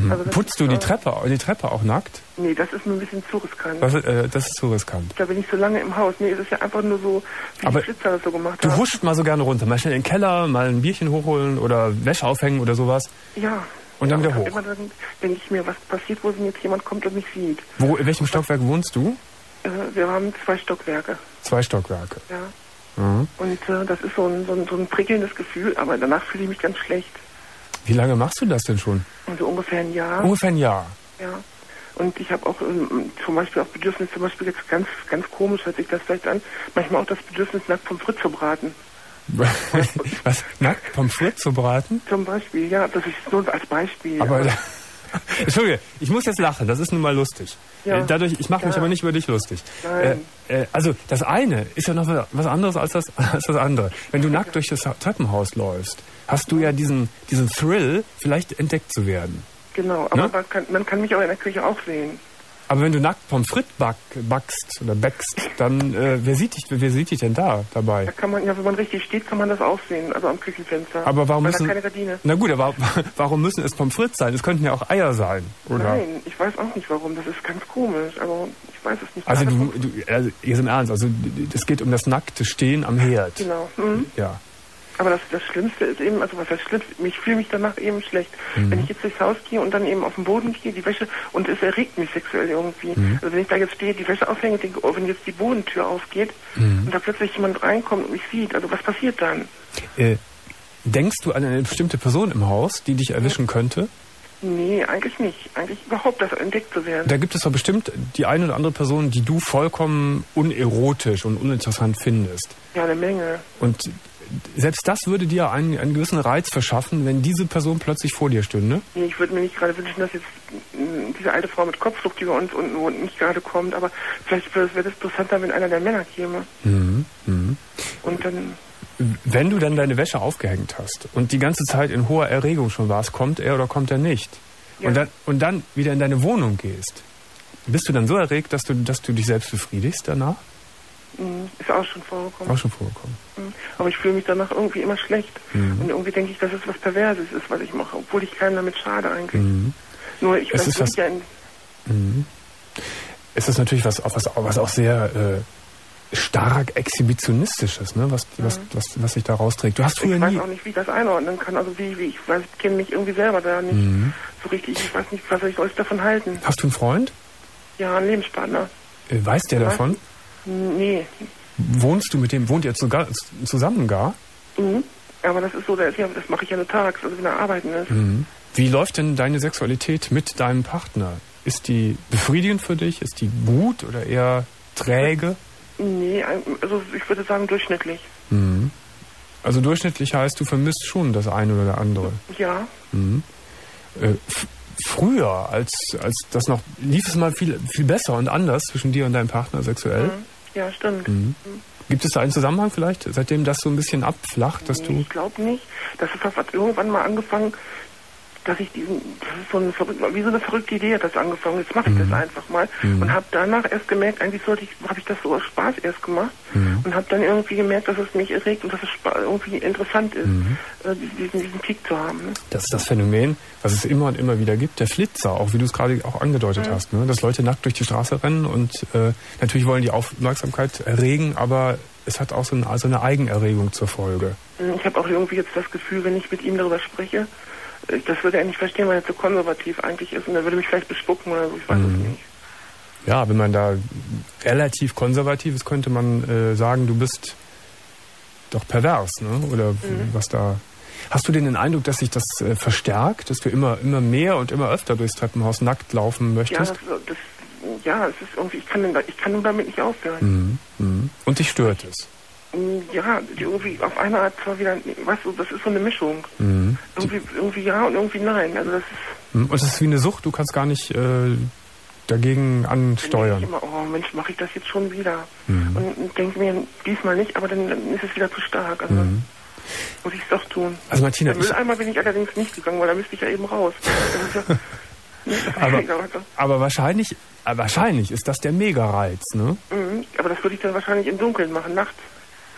Also das Putzt du die Treppe, die Treppe auch nackt? Nee, das ist mir ein bisschen zu riskant. Das, äh, das ist zu riskant. Da bin ich so lange im Haus. Nee, es ist ja einfach nur so, wie Aber die Flitzer das so gemacht Du haben. huscht mal so gerne runter. Mal schnell in den Keller, mal ein Bierchen hochholen oder Wäsche aufhängen oder sowas. Ja. Und dann ja, wieder hoch. Immer dann denke ich mir, was passiert, wo wenn jetzt jemand kommt und mich sieht. Wo, in welchem Stockwerk wohnst du? Äh, wir haben zwei Stockwerke. Zwei Stockwerke. Ja. Mhm. Und äh, das ist so ein, so, ein, so ein prickelndes Gefühl, aber danach fühle ich mich ganz schlecht. Wie lange machst du das denn schon? Und so ungefähr ein Jahr. Ungefähr ein Jahr. Ja. Und ich habe auch ähm, zum Beispiel auch Bedürfnis, zum Beispiel jetzt ganz, ganz komisch hört sich das vielleicht an, manchmal auch das Bedürfnis, nackt vom Fritz zu braten. Was? Nackt Pommes frites zu braten? Zum Beispiel, ja, das ist nur als Beispiel. Aber Entschuldige, ich muss jetzt lachen, das ist nun mal lustig. Ja. Äh, Dadurch, ich mache mich Ja. aber nicht über dich lustig. Nein. Äh, äh, also das eine ist ja noch was anderes als das, als das andere. Wenn du nackt durch das Treppenhaus läufst, hast du ja diesen, diesen Thrill, vielleicht entdeckt zu werden. Genau, aber Ne? man, kann, man kann mich auch in der Küche auch sehen. Aber wenn du nackt Pommes frites back, backst oder backst, dann äh, wer sieht dich, wer sieht dich denn da dabei? Da kann man, ja, wenn man richtig steht, kann man das auch sehen, also am Küchenfenster. Aber warum Weil müssen da keine Gardine. Na gut, aber warum müssen es Pommes frites sein? Es könnten ja auch Eier sein, oder? Nein, ich weiß auch nicht warum. Das ist ganz komisch, aber ich weiß es nicht. Also du, du also jetzt im Ernst, also es geht um das nackte Stehen am Herd. Genau. Mhm. Ja. Aber das, das Schlimmste ist eben, also was heißt Schlimmste? Ich fühle mich danach eben schlecht. Mhm. Wenn ich jetzt durchs Haus gehe und dann eben auf den Boden gehe, die Wäsche, und es erregt mich sexuell irgendwie. Mhm. Also wenn ich da jetzt stehe, die Wäsche aufhänge, denke, oh, wenn jetzt die Bodentür aufgeht Mhm. und da plötzlich jemand reinkommt und mich sieht, also was passiert dann? Äh, denkst du an eine bestimmte Person im Haus, die dich erwischen könnte? Nee, eigentlich nicht. Eigentlich überhaupt das entdeckt zu werden. Da gibt es doch bestimmt die eine oder andere Person, die du vollkommen unerotisch und uninteressant findest. Ja, eine Menge. Und selbst das würde dir einen, einen gewissen Reiz verschaffen, wenn diese Person plötzlich vor dir stünde. Ich würde mir nicht gerade wünschen, dass jetzt mh, diese alte Frau mit Kopftuch, die bei uns unten wohnt, nicht gerade kommt, aber vielleicht wäre es interessanter, wenn einer der Männer käme. Mhm. Mhm. Und dann, Wenn du dann deine Wäsche aufgehängt hast und die ganze Zeit in hoher Erregung schon warst, kommt er oder kommt er nicht? Ja. Und, dann, und dann wieder in deine Wohnung gehst, bist du dann so erregt, dass du, dass du dich selbst befriedigst danach? Mh, ist auch schon vorgekommen. Auch schon vorgekommen. Mhm. Aber ich fühle mich danach irgendwie immer schlecht. Mhm. Und irgendwie denke ich, dass es was Perverses ist, was ich mache, obwohl ich keinem damit schade eigentlich. Mhm. Nur ich Es was- ich ja in, Mhm. ist natürlich was, was, was auch sehr äh, stark exhibitionistisches, ne? was, was, was, was sich da rausträgt. Du hast früher ich weiß nie. auch nicht, wie ich das einordnen kann. Also wie, wie ich weiß, ich kenne mich irgendwie selber da nicht Mhm. so richtig. Ich weiß nicht, was ich soll ich davon halten. Hast du einen Freund? Ja, ein Lebenspartner. Äh, weiß der Ja. davon? Nee. Wohnst du mit dem, wohnt ihr sogar zusammen gar? Mhm. Aber das ist so, das, mache ich ja nur tags, also wenn er arbeiten ist. Mhm. Wie läuft denn deine Sexualität mit deinem Partner? Ist die befriedigend für dich? Ist die gut oder eher träge? Nee, also ich würde sagen durchschnittlich. Mhm. Also durchschnittlich heißt, du vermisst schon das eine oder andere. Ja. Mhm. Äh, früher, als, als das noch, lief es mal viel, viel besser und anders zwischen dir und deinem Partner sexuell. Mhm. Ja, stimmt. Mhm. Gibt es da einen Zusammenhang vielleicht, seitdem das so ein bisschen abflacht, dass nee, du... ich glaube nicht. Das hat irgendwann mal angefangen, dass ich diesen, das ist so eine verrückte, wie so eine verrückte Idee hat das angefangen. Jetzt mache ich Mhm. das einfach mal Mhm. und habe danach erst gemerkt, eigentlich sollte ich, habe ich das so aus Spaß erst gemacht Mhm. und habe dann irgendwie gemerkt, dass es mich erregt und dass es irgendwie interessant ist, Mhm. äh, diesen, diesen Kick zu haben. Ne? Das ist das Phänomen, was es immer und immer wieder gibt, der Flitzer, auch wie du es gerade auch angedeutet hast, ne? dass Leute nackt durch die Straße rennen und äh, natürlich wollen die Aufmerksamkeit erregen, aber es hat auch so eine, so eine Eigenerregung zur Folge. Ich habe auch irgendwie jetzt das Gefühl, wenn ich mit ihm darüber spreche, das würde er nicht verstehen, weil er zu konservativ eigentlich ist und er würde mich vielleicht bespucken oder so, ich weiß Mhm. es nicht. Ja, wenn man da relativ konservativ ist, könnte man äh, sagen, du bist doch pervers, ne? Oder Mhm. was da. Hast du denn den Eindruck, dass sich das äh, verstärkt, dass du immer, immer mehr und immer öfter durchs Treppenhaus nackt laufen Ja, möchtest? das, das, ja, es ist irgendwie, ich kann, ich kann damit nicht aufhören. Mhm. Mhm. Und dich stört es. Ja, irgendwie auf eine Art zwar wieder, weißt du, das ist so eine Mischung. Mhm. Irgendwie, irgendwie ja und irgendwie nein. Also das ist Mhm. Und es ist wie eine Sucht, du kannst gar nicht äh, dagegen ansteuern. denke ich immer, oh Mensch, mache ich das jetzt schon wieder? Mhm. Und, denke mir, diesmal nicht, aber dann, dann ist es wieder zu stark. Also Mhm. muss ich es doch tun. Also Martina, Der ich, Mülleimer bin ich allerdings nicht gegangen, weil da müsste ich ja eben raus. Ja, aber, aber wahrscheinlich, äh, wahrscheinlich ist das der Mega-Reiz, ne? Mhm, aber das würde ich dann wahrscheinlich im Dunkeln machen, nachts.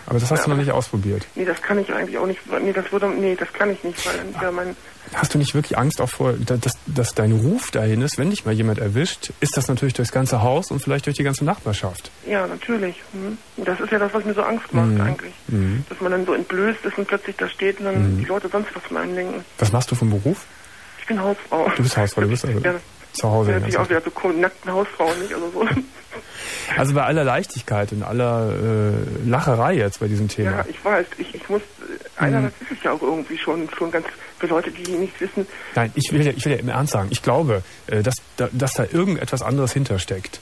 Aber das hast Ja, du noch nicht ausprobiert. Nee, das kann ich eigentlich auch nicht. Nee, das würde, nee, das kann ich nicht, weil ja mein, Hast du nicht wirklich Angst auch vor, da- dass, dass dein Ruf dahin ist, wenn dich mal jemand erwischt, ist das natürlich durchs ganze Haus und vielleicht durch die ganze Nachbarschaft. ja, natürlich. Mhm. Das ist ja das, was mir so Angst macht Mhm. eigentlich. Mhm. Dass man dann so entblößt ist und plötzlich da steht und dann Mhm. die Leute sonst was von einem denken. Was machst du vom Beruf? Ich bin Hausfrau. Du bist Hausfrau, du bist also Ja, zu Hause. ja, den natürlich ganzen auch wieder so cool, nackten Hausfrauen, nicht? Also so. Also bei aller Leichtigkeit und aller äh, Lacherei jetzt bei diesem Thema. Ja, ich weiß. Ich, ich muss, äh, einerseits ist es ja auch irgendwie schon, schon ganz, für Leute, die nicht wissen, Nein, ich will, ja, ich will ja im Ernst sagen, ich glaube, äh, dass, da, dass da irgendetwas anderes hintersteckt.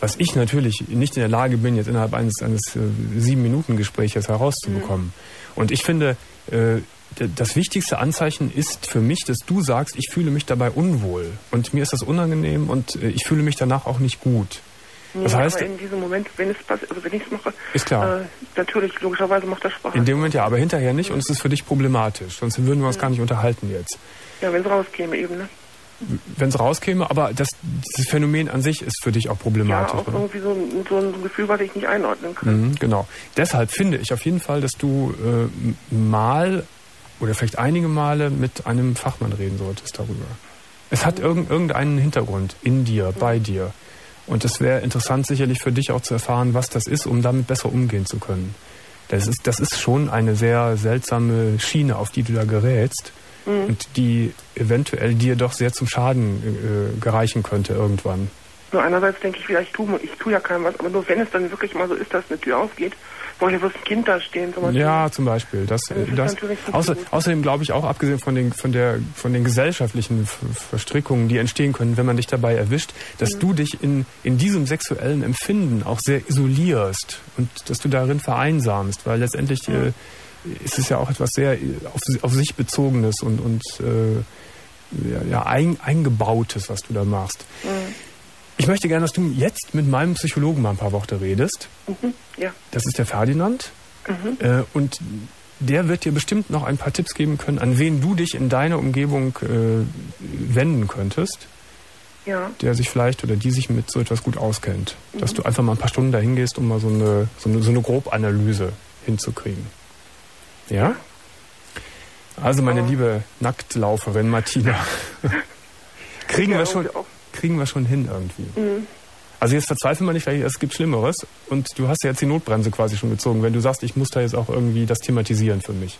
Was ich natürlich nicht in der Lage bin, jetzt innerhalb eines, eines äh, sieben Minuten Gespräches herauszubekommen. Und ich finde, äh, das wichtigste Anzeichen ist für mich, dass du sagst, ich fühle mich dabei unwohl. Und mir ist das unangenehm und äh, ich fühle mich danach auch nicht gut. nee, Das heißt, aber in diesem Moment, wenn es passiert, also wenn ich es mache, Ist klar. Äh, natürlich, logischerweise macht das Spaß. in dem Moment ja, aber hinterher nicht und es ist für dich problematisch. Sonst würden wir uns gar nicht unterhalten jetzt. ja, wenn es rauskäme eben, ne? Wenn es rauskäme, aber das, dieses Phänomen an sich ist für dich auch Ja, problematisch. auch oder? irgendwie so, ein- so ein Gefühl, was ich nicht einordnen kann. Mhm, genau. Deshalb finde ich auf jeden Fall, dass du äh, mal oder vielleicht einige Male mit einem Fachmann reden solltest darüber. Es hat irgend, irgendeinen Hintergrund in dir, bei dir. Und es wäre interessant sicherlich für dich auch zu erfahren, was das ist, um damit besser umgehen zu können. Das ist, das ist schon eine sehr seltsame Schiene, auf die du da gerätst Mhm. und die eventuell dir doch sehr zum Schaden äh, gereichen könnte irgendwann. Nur einerseits denke ich wieder, ich tue, ich tue ja keinem was, aber nur wenn es dann wirklich mal so ist, dass eine Tür aufgeht, wird ein Kind da stehen. Zum Beispiel. Ja, zum Beispiel. Das, Das das, außer, außerdem glaube ich auch, abgesehen von den, von der, von den gesellschaftlichen Ver- Verstrickungen, die entstehen können, wenn man dich dabei erwischt, dass Mhm. du dich in, in diesem sexuellen Empfinden auch sehr isolierst und dass du darin vereinsamst, weil letztendlich äh, ist es ja auch etwas sehr äh, auf, auf sich bezogenes und, und äh, ja, ja, ein, eingebautes, was du da machst. Mhm. Ich möchte gerne, dass du jetzt mit meinem Psychologen mal ein paar Worte redest. Mhm. Ja. Das ist der Ferdinand. Mhm. Äh, und der wird dir bestimmt noch ein paar Tipps geben können, an wen du dich in deiner Umgebung äh, wenden könntest, Ja. der sich vielleicht oder die sich mit so etwas gut auskennt. Dass du einfach mal ein paar Stunden dahin gehst, um mal so eine, so eine, so eine Grobanalyse hinzukriegen. Ja? Also meine liebe Nacktlauferin Martina, kriegen Ja, wir schon, auch. Kriegen wir schon hin irgendwie. Mhm. Also jetzt verzweifeln wir nicht, weil es gibt Schlimmeres. Und du hast ja jetzt die Notbremse quasi schon gezogen, wenn du sagst, ich muss da jetzt auch irgendwie das thematisieren für mich.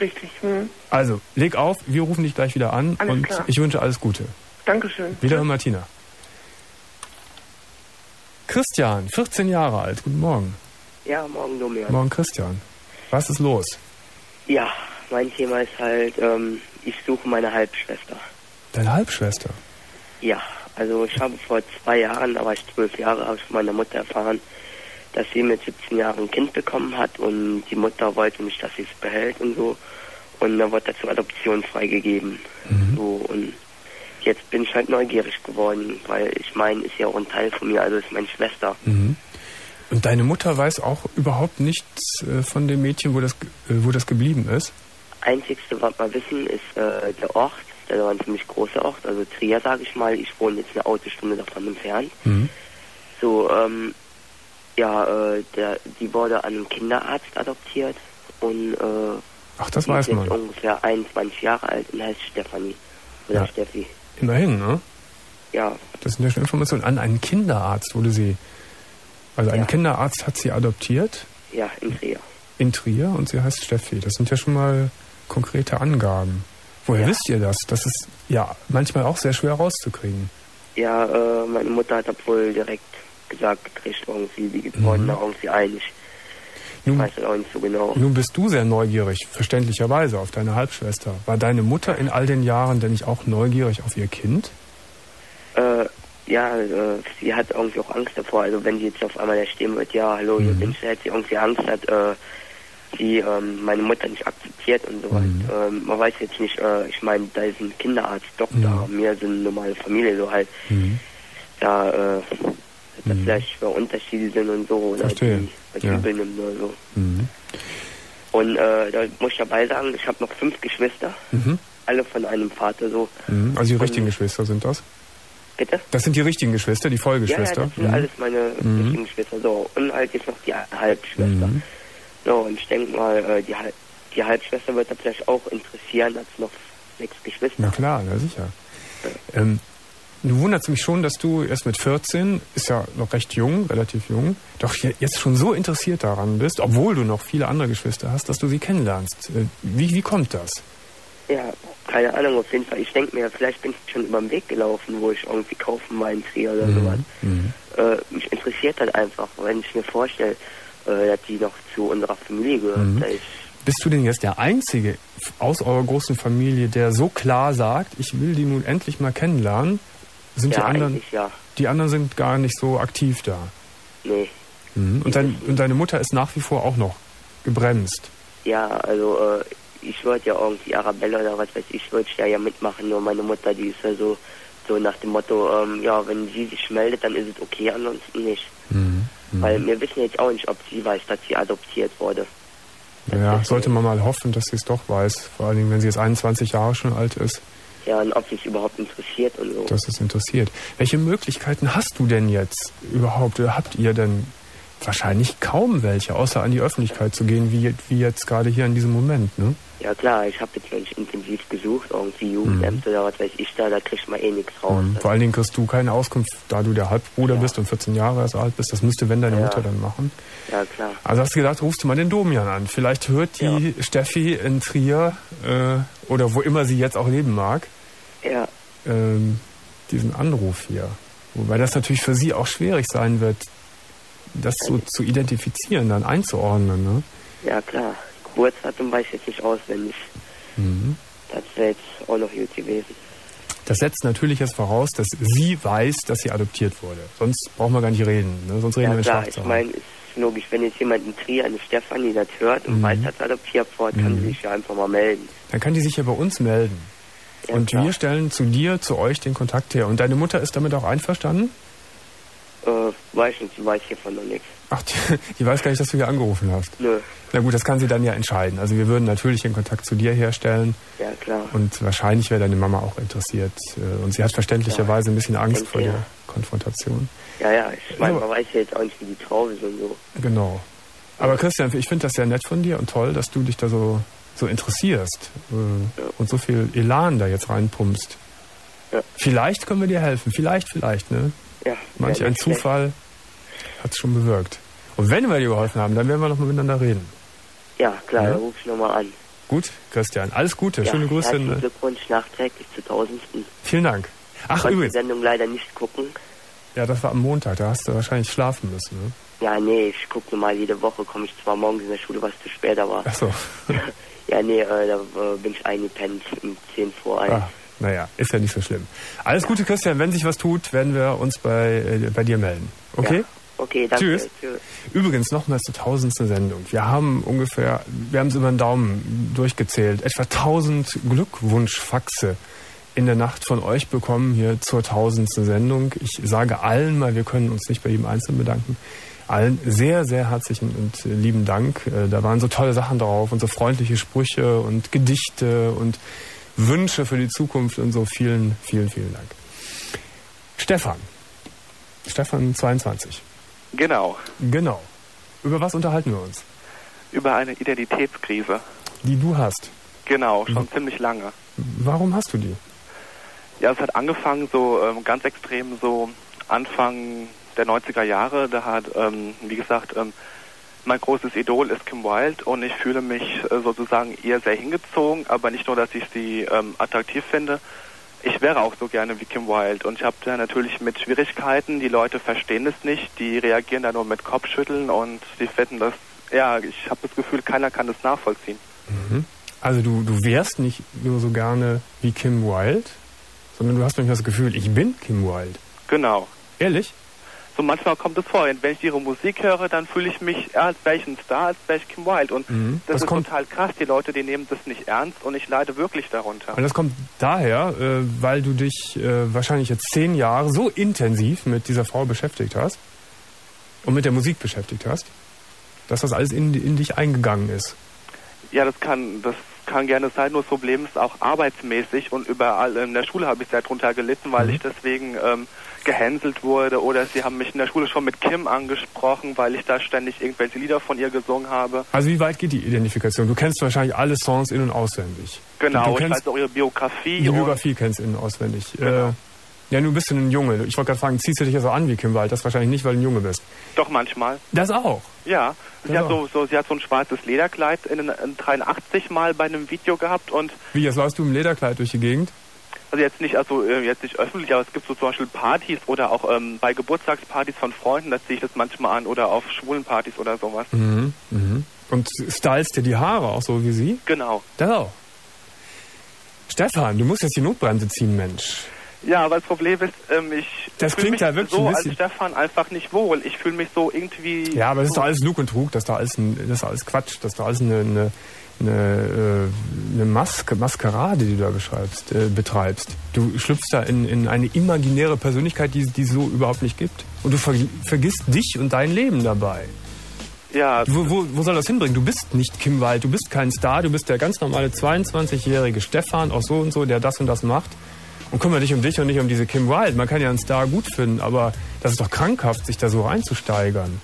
Richtig. Hm. Also, leg auf, wir rufen dich gleich wieder an Alles und klar. ich wünsche alles Gute. Dankeschön. Wieder Martina. Christian, 14 Jahre alt, guten Morgen. Ja, morgen Domian. Morgen Christian. Was ist los? Ja, mein Thema ist halt, ähm, ich suche meine Halbschwester. Deine Halbschwester. Ja, also ich habe vor zwei Jahren, da war ich zwölf Jahre, habe ich von meiner Mutter erfahren, dass sie mit 17 Jahren ein Kind bekommen hat und die Mutter wollte nicht, dass sie es behält und so. Und dann wurde dazu Adoption freigegeben. So, und jetzt bin ich halt neugierig geworden, weil ich meine, ist ja auch ein Teil von mir, also ist meine Schwester. Mhm. Und deine Mutter weiß auch überhaupt nichts äh, von dem Mädchen, wo das, äh, wo das geblieben ist? Einzigste, was wir wissen, ist äh, der Ort. Der war ein ziemlich großer Ort, also Trier, sage ich mal. Ich wohne jetzt eine Autostunde davon entfernt. Mhm. So, ähm, ja, äh, der, die wurde an einen Kinderarzt adoptiert und äh, Ach, das weiß ist man. jetzt ungefähr 21 Jahre alt und heißt Stefanie. Oder Ja. Steffi. Immerhin, ne? Ja, Das sind ja schon Informationen. An einen Kinderarzt wurde sie. Also ein Ja. Kinderarzt hat sie adoptiert ja, in Trier. in Trier und sie heißt Steffi. Das sind ja schon mal konkrete Angaben. Woher Ja. wisst ihr das? Das ist ja manchmal auch sehr schwer rauszukriegen. Ja, äh, meine Mutter hat das wohl direkt gesagt gekriegt, irgendwie, die Mhm. wurden da irgendwie einig. Ich Nun, weiß das auch nicht so genau. nun bist du sehr neugierig, verständlicherweise, auf deine Halbschwester. War deine Mutter in all den Jahren denn nicht auch neugierig auf ihr Kind? Äh, ja, äh, sie hat irgendwie auch Angst davor. Also wenn sie jetzt auf einmal da stehen wird, ja, hallo, hier Mhm. bin ich, hat sie irgendwie Angst hat, äh, sie ähm, meine Mutter nicht akzeptiert und so weiter. Mhm. Ähm, man weiß jetzt nicht, äh, ich meine, da ist ein Kinderarzt, Doktor, Mhm. wir sind eine normale Familie, so halt. Mhm. Da, äh, dass Mhm. vielleicht Unterschiede sind und so, oder Verstehe. die was Ja. übel nimmt oder so. Mhm. Und äh, da muss ich dabei sagen, ich habe noch fünf Geschwister, Mhm. alle von einem Vater so. Mhm. Also die Und- richtigen Geschwister sind das? Bitte? Das sind die richtigen Geschwister, die Ja, ja, Vollgeschwister. das sind alles meine Mhm. richtigen Geschwister. So, und halt jetzt noch die Halbschwester. Mhm. So, und ich denke mal, äh, die, Hal- die Halbschwester wird da vielleicht auch interessieren, als noch sechs Geschwister. Na klar, na sicher. Ähm, nun wundert es mich schon, dass du erst mit 14, ist ja noch recht jung, relativ jung, doch je- jetzt schon so interessiert daran bist, obwohl du noch viele andere Geschwister hast, dass du sie kennenlernst. Äh, Wie, wie kommt das? Ja, keine Ahnung, auf jeden Fall. Ich denke mir, vielleicht bin ich schon über den Weg gelaufen, wo ich irgendwie kaufen meinen Trier oder sowas. Mhm. Äh, mich interessiert halt einfach, wenn ich mir vorstelle, äh, die noch zu unserer Familie gehört. Mhm. Bist du denn jetzt der Einzige aus eurer großen Familie, der so klar sagt, ich will die nun endlich mal kennenlernen? Sind die ja, anderen, eigentlich ja. die anderen sind gar nicht so aktiv da? Nee. Mhm. Und, dein, und deine Mutter ist nach wie vor auch noch gebremst. Ja, also äh, ich wollte ja irgendwie Arabella oder was weiß ich, wollte ich ja, ja mitmachen, nur meine Mutter, die ist ja so, so nach dem Motto, ähm, ja, wenn sie sich meldet, dann ist es okay, ansonsten nicht. Mhm. Weil wir wissen jetzt auch nicht, ob sie weiß, dass sie adoptiert wurde. Ja, sollte man mal hoffen, dass sie es doch weiß. Vor allen Dingen, wenn sie jetzt 21 Jahre schon alt ist, Ja, und ob sie es überhaupt interessiert und so. dass es interessiert. Welche Möglichkeiten hast du denn jetzt überhaupt? Habt ihr denn wahrscheinlich kaum welche, außer an die Öffentlichkeit zu gehen, wie, wie jetzt gerade hier in diesem Moment, ne? Ja klar, ich habe jetzt nicht intensiv gesucht, irgendwie Jugendamt oder was weiß ich da, da kriegt man eh nichts raus. Mhm. Vor allen Dingen kriegst du keine Auskunft, da du der Halbbruder bist und 14 Jahre alt bist. Das müsste, wenn deine Ja. Mutter dann machen. Ja klar. Also hast du gedacht, rufst du mal den Domian an. Vielleicht hört die Steffi in Trier äh, oder wo immer sie jetzt auch leben mag, Ja, ähm, diesen Anruf hier. Wobei das natürlich für sie auch schwierig sein wird, das so zu identifizieren, dann einzuordnen. Ne? ja klar. Geburtsdatum weiß ich jetzt nicht auswendig. Mhm. Das wäre jetzt auch noch gut gewesen. Das setzt natürlich jetzt voraus, dass sie weiß, dass sie adoptiert wurde. Sonst brauchen wir gar nicht reden. Ne? Sonst reden Ja wir klar, ich meine, ist logisch, wenn jetzt jemand in Trier, eine Stefanie, das hört und Mhm. weiß, dass er adoptiert wurde, kann Mhm. sie sich ja einfach mal melden. Dann kann die sich ja bei uns melden. Ja, und klar. wir stellen zu dir, zu euch den Kontakt her. Und deine Mutter ist damit auch einverstanden? Äh, weiß nicht, sie weiß hiervon noch nichts. Ach, die, die weiß gar nicht, dass du hier angerufen hast. Nö, Na gut, das kann sie dann ja entscheiden. Also wir würden natürlich den Kontakt zu dir herstellen. ja klar. Und wahrscheinlich wäre deine Mama auch interessiert. Äh, Und sie hat verständlicherweise ein bisschen Angst vor der ja. Konfrontation. Ja, ja, ich meine, man weiß ja jetzt auch nicht, wie die Trauer ist und so. Genau. Aber Christian, ich finde das sehr nett von dir und toll, dass du dich da so, so interessierst äh, und so viel Elan da jetzt reinpumpst. Ja. Vielleicht können wir dir helfen. Vielleicht, vielleicht, ne? Ja, Manch ja, ein. Zufall hat es schon bewirkt. Und wenn wir dir geholfen haben, dann werden wir noch mal miteinander reden. Ja, klar, Ja. dann ruf ich nochmal an. Gut, Christian. Alles Gute. ja, Schöne Grüße. Herzlichen Glückwunsch nachträglich zur tausendsten. vielen Dank. Ach, die übrigens. Sendung leider nicht gucken. Ja, das war am Montag. Da hast du wahrscheinlich schlafen müssen. Ne? Ja, nee, ich gucke normal jede Woche, komme ich zwar morgens in der Schule, was zu spät, aber Ach so. ja, nee, äh, da äh, bin ich eingepennt um 10 vor 1. Ah, naja, ist ja nicht so schlimm. Alles Gute, Christian. Wenn sich was tut, werden wir uns bei, äh, bei dir melden. Okay? Ja. Okay, danke. Tschüss. Übrigens nochmals zur tausendste Sendung. Wir haben ungefähr, wir haben es über den Daumen durchgezählt, etwa 1000 Glückwunschfaxe in der Nacht von euch bekommen hier zur tausendsten Sendung. Ich sage allen mal, wir können uns nicht bei jedem Einzelnen bedanken. Allen sehr, sehr herzlichen und lieben Dank. Äh, Da waren so tolle Sachen drauf und so freundliche Sprüche und Gedichte und Wünsche für die Zukunft und so. Vielen, vielen, vielen Dank. Stefan. Stefan 22. Genau, Genau. Über was unterhalten wir uns? über eine Identitätskrise. Die du hast. Genau, schon Mhm. ziemlich lange. Warum hast du die? Ja, es hat angefangen so ähm, ganz extrem so Anfang der 90er Jahre. Da hat, ähm, wie gesagt, ähm, mein großes Idol ist Kim Wilde und ich fühle mich äh, sozusagen ihr sehr hingezogen, aber nicht nur, dass ich sie ähm, attraktiv finde. Ich wäre auch so gerne wie Kim Wilde und ich habe da natürlich mit Schwierigkeiten. Die Leute verstehen es nicht, die reagieren da nur mit Kopfschütteln und sie finden das, ja, ich habe das Gefühl, keiner kann das nachvollziehen. Also du, du wärst nicht nur so gerne wie Kim Wilde, sondern du hast manchmal das Gefühl, ich bin Kim Wilde. Genau. Ehrlich? So manchmal kommt es vor, wenn ich ihre Musik höre, dann fühle ich mich, als wäre ich ein Star, als wäre ich Kim Wilde. Und Mhm. das, Das ist kommt- total krass. Die Leute, die nehmen das nicht ernst und ich leide wirklich darunter. Und das kommt daher, äh, weil du dich äh, wahrscheinlich jetzt zehn Jahre so intensiv mit dieser Frau beschäftigt hast und mit der Musik beschäftigt hast, dass das alles in, in dich eingegangen ist. Ja, das kann, das kann gerne sein. Nur das Problem ist auch arbeitsmäßig und überall in der Schule habe ich sehr drunter gelitten, weil Mhm. ich deswegen ähm, gehänselt wurde oder sie haben mich in der Schule schon mit Kim angesprochen, weil ich da ständig irgendwelche Lieder von ihr gesungen habe. Also wie weit geht die Identifikation? Du kennst wahrscheinlich alle Songs in- und auswendig. Genau, du ich kennst weiß auch ihre Biografie. Die Biografie kennst du in- und auswendig. Genau. Äh, ja, du bist ein Junge. Ich wollte gerade fragen, ziehst du dich ja so an wie Kim Wilde? Das wahrscheinlich nicht, weil du ein Junge bist. Doch manchmal. Das auch. Ja, sie Ja. hat so, so, sie hat so ein schwarzes Lederkleid in, in 83 mal bei einem Video gehabt und Wie, jetzt läufst du im Lederkleid durch die Gegend? Also jetzt nicht, also äh, jetzt nicht öffentlich, aber es gibt so zum Beispiel Partys oder auch ähm, bei Geburtstagspartys von Freunden, da ziehe ich das manchmal an oder auf schwulen Partys oder sowas. Mhm. Mhm. Und stylst dir die Haare auch so wie sie? Genau. Auch. Stefan, du musst jetzt die Notbremse ziehen, Mensch. Ja, aber das Problem ist, ähm, ich Das fühle klingt mich ja wirklich so als Stefan einfach nicht wohl. Ich fühle mich so irgendwie. Ja, aber das ist doch alles Lug und Trug, das ist doch alles, ein, das ist alles Quatsch, das ist doch alles eine, eine, eine, äh, eine Maske, Maskerade, die du da beschreibst, äh, betreibst. Du schlüpfst da in, in eine imaginäre Persönlichkeit, die die es so überhaupt nicht gibt. Und du ver vergisst dich und dein Leben dabei. Ja, Wo, wo, wo soll das hinbringen? Du bist nicht Kim Wilde, du bist kein Star, du bist der ganz normale 22-jährige Stefan, auch so und so, der das und das macht. Und kümmere dich um dich und nicht um diese Kim Wilde. Man kann ja einen Star gut finden, aber das ist doch krankhaft, sich da so reinzusteigern.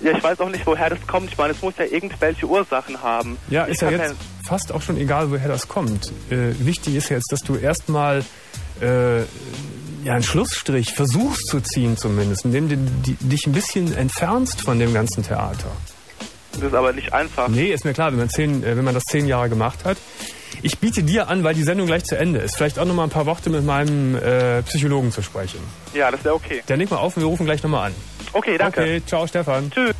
Ja, ich weiß auch nicht, woher das kommt. Ich meine, es muss ja irgendwelche Ursachen haben. Ja, ist ja jetzt fast auch schon egal, woher das kommt. Äh, wichtig ist jetzt, dass du erstmal äh, ja, einen Schlussstrich versuchst zu ziehen zumindest, indem du dich ein bisschen entfernst von dem ganzen Theater. Das ist aber nicht einfach. Nee, ist mir klar, wenn man, zehn, äh, wenn man das zehn Jahre gemacht hat. Ich biete dir an, weil die Sendung gleich zu Ende ist, vielleicht auch noch mal ein paar Worte mit meinem äh, Psychologen zu sprechen. Ja, das wäre okay. Der leg mal auf und wir rufen gleich nochmal an. Okay, danke. Okay, ciao Stefan. Tschüss.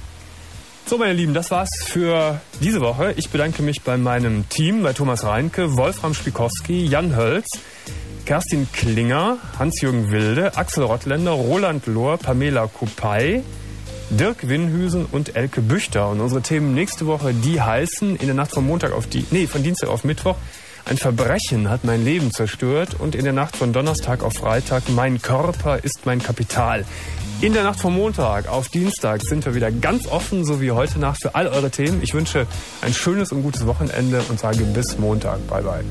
So, meine Lieben, das war's für diese Woche. Ich bedanke mich bei meinem Team, bei Thomas Reinke, Wolfram Spikowski, Jan Hölz, Kerstin Klinger, Hans-Jürgen Wilde, Axel Rottländer, Roland Lohr, Pamela Kupay, Dirk Winhüsen und Elke Büchter. Und unsere Themen nächste Woche, die heißen in der Nacht von Montag auf die, nee, von Dienstag auf Mittwoch, ein Verbrechen hat mein Leben zerstört und in der Nacht von Donnerstag auf Freitag, mein Körper ist mein Kapital. In der Nacht vom Montag auf Dienstag sind wir wieder ganz offen, so wie heute Nacht, für all eure Themen. Ich wünsche ein schönes und gutes Wochenende und sage bis Montag. Bye bye.